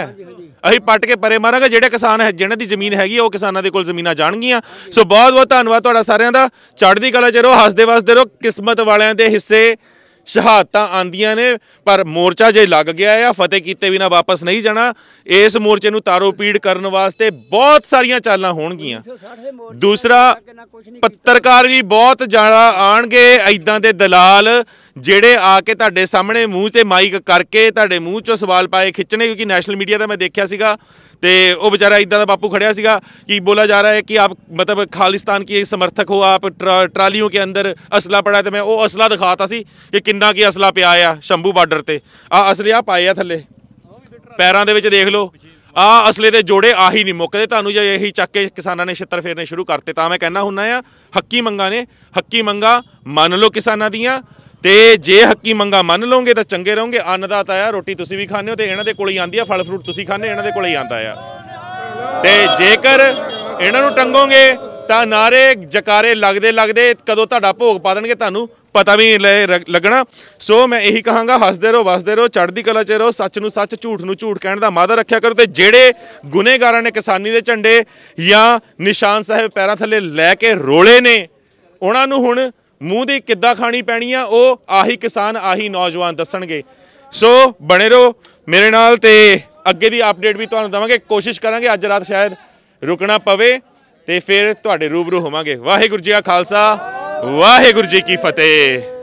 ਅਸੀਂ ਪੱਟ ਕੇ ਪਰੇ ਮਾਰਾਂਗੇ ਜਿਹੜੇ ਕਿਸਾਨ ਹੈ ਜਿਹਨਾਂ ਦੀ ਜ਼ਮੀਨ ਹੈਗੀ ਆ, ਉਹ ਕਿਸਾਨਾਂ ਦੇ ਕੋਲ ਜ਼ਮੀਨਾਂ ਜਾਣਗੀਆਂ। ਸੋ ਬਹੁਤ ਬਹੁਤ ਧੰਨਵਾਦ ਤੁਹਾਡਾ ਸਾਰਿਆਂ ਦਾ। ਚੜ੍ਹਦੀ ਕਲਾ ਚ ਰਹੋ ਹੱਸਦੇ ਵਸਦੇ ਰਹੋ। ਕਿਸਮਤ ਵਾਲਿਆਂ ਦੇ ਹਿੱਸੇ ਸ਼ਹਾਦਤਾਂ ਆਂਦੀਆਂ ਨੇ, ਪਰ ਮੋਰਚਾ ਜੇ ਲੱਗ ਗਿਆ ਆ, ਫਤਿਹ ਕੀਤੇ ਬਿਨਾ ਵਾਪਸ ਨਹੀਂ ਜਾਣਾ, ਇਸ ਮੋਰਚੇ ਨੂੰ ਤਾਰੋ ਪੀੜ ਕਰਨ ਵਾਸਤੇ ਬਹੁਤ ਸਾਰੀਆਂ ਚਾਲਾਂ ਹੋਣਗੀਆਂ। ਦੂਸਰਾ, ਪੱਤਰਕਾਰ ਵੀ ਬਹੁਤ ਜ਼ਿਆਦਾ ਆਣਗੇ ਐਦਾਂ ਦੇ ਦਲਾਲ ਜਿਹੜੇ ਆ ਕੇ ਤੁਹਾਡੇ ਸਾਹਮਣੇ ਮੂੰਹ ਤੇ ਮਾਈਕ ਕਰਕੇ ਤੁਹਾਡੇ ਮੂੰਹ ਚੋਂ ਸਵਾਲ ਪਾਏ ਖਿੱਚਣੇ, ਕਿਉਂਕਿ ਨੈਸ਼ਨਲ ਮੀਡੀਆ ਦਾ ਮੈਂ ਦੇਖਿਆ ਸੀਗਾ ਤੇ ਉਹ ਵਿਚਾਰਾ ਇਦਾਂ ਦਾ ਬਾਪੂ ਖੜਿਆ ਸੀਗਾ कि बोला जा रहा है कि आप मतलब खालिस्तान के समर्थक हो आप ट्रा, ट्रालियों के अंदर असला पड़ा ਤੇ ਮੈਂ ਉਹ ਅਸਲਾ ਦਿਖਾਤਾ ਸੀ ਕਿ ਕਿੰਨਾ ਕੀ ਅਸਲਾ ਪਿਆ ਆ ਸ਼ੰਭੂ ਬਾਰਡਰ ਤੇ ਆ ਅਸਲੇ ਆ ਪਾਏ ਆ ਥੱਲੇ ਪੈਰਾਂ ਦੇ ਵਿੱਚ ਦੇਖ ਲਓ ਆ ਅਸਲੇ ਦੇ ਜੋੜੇ ਆਹੀ ਨਹੀਂ ਮੁੱਕਦੇ ਤੁਹਾਨੂੰ ਜੇ ਇਹੀ ਚੱਕ ਕੇ ਕਿਸਾਨਾਂ ਨੇ ਛਿੱਤਰ ਫੇਰਨੇ ਸ਼ੁਰੂ ਕਰਤੇ ਤਾਂ ਮੈਂ ਕਹਿਣਾ ਹੁੰਨਾ ਆ ਹੱਕੀ ਮੰਗਾ ਨੇ ਹੱਕੀ ਮੰਗਾ ਮੰਨ ਲਓ ਕਿਸਾਨਾਂ ਦੀਆਂ ਤੇ ਜੇ ਹੱਕੀ ਮੰਗਾ ਮੰਨ ਲਓਗੇ ਤਾਂ ਚੰਗੇ ਰਹੋਗੇ। ਅੰਨਦਾਤਾ ਆ, ਰੋਟੀ ਤੁਸੀਂ ਵੀ ਖਾਂਦੇ ਹੋ ਤੇ ਇਹਨਾਂ ਦੇ ਕੋਲ ਹੀ ਆਂਦੀ ਆ, ਫਲ ਫਰੂਟ ਤੁਸੀਂ ਖਾਂਦੇ ਇਹਨਾਂ ਦੇ ਕੋਲ ਹੀ ਆਂਦਾ ਆ। ਤੇ ਜੇਕਰ ਇਹਨਾਂ ਨੂੰ ਟੰਗੋਗੇ ਤਾਂ ਨਾਰੇ ਜਕਾਰੇ ਲੱਗਦੇ ਲੱਗਦੇ ਕਦੋਂ ਤੁਹਾਡਾ ਭੋਗ ਪਾ ਦੇਣਗੇ ਤੁਹਾਨੂੰ ਪਤਾ ਵੀ ਲੈ- ਲੱਗਣਾ। ਸੋ ਮੈਂ ਇਹੀ ਕਹਾਂਗਾ, ਹੱਸਦੇ ਰਹੋ, ਵਸਦੇ ਰਹੋ, ਚੜ੍ਹਦੀ ਕਲਾ ਚ ਰਹੋ, ਸੱਚ ਨੂੰ ਸੱਚ, ਝੂਠ ਨੂੰ ਝੂਠ ਕਹਿਣ ਦਾ ਮਾਦਾ ਰੱਖਿਆ ਕਰੋ ਤੇ ਜਿਹੜੇ ਗੁਨੇਗਾਰਾਂ ਨੇ ਕਿਸਾਨੀ ਦੇ ਝੰਡੇ ਜਾਂ ਨਿਸ਼ਾਨ ਸਾਹਿਬ ਪੈਰਾਂ ਥੱਲੇ ਲੈ ਕੇ ਰੋਲੇ ਨੇ, ਉਹਨਾਂ ਨੂੰ ਹੁਣ ਮੂੰਹ ਦੀ ਕਿੱਦਾਂ ਖਾਣੀ ਪੈਣੀ ਆ, ਉਹ ਆਹੀ ਕਿਸਾਨ, ਆਹੀ ਨੌਜਵਾਨ ਦੱਸਣਗੇ। ਸੋ ਬਣੇ ਰਹੋ ਮੇਰੇ ਨਾਲ ਤੇ ਅੱਗੇ ਦੀ ਅਪਡੇਟ ਵੀ ਤੁਹਾਨੂੰ ਦਵਾਂਗੇ। ਕੋਸ਼ਿਸ਼ ਕਰਾਂਗੇ ਅੱਜ ਰਾਤ ਸ਼ਾਇਦ ਰੁਕਣਾ ਪਵੇ ਤੇ ਫਿਰ ਤੁਹਾਡੇ ਰੂਬਰੂ ਹੋਵਾਂਗੇ। ਵਾਹਿਗੁਰੂ ਜੀ ਕਾ ਖਾਲਸਾ, ਵਾਹਿਗੁਰੂ ਜੀ ਕੀ ਫਤਿਹ।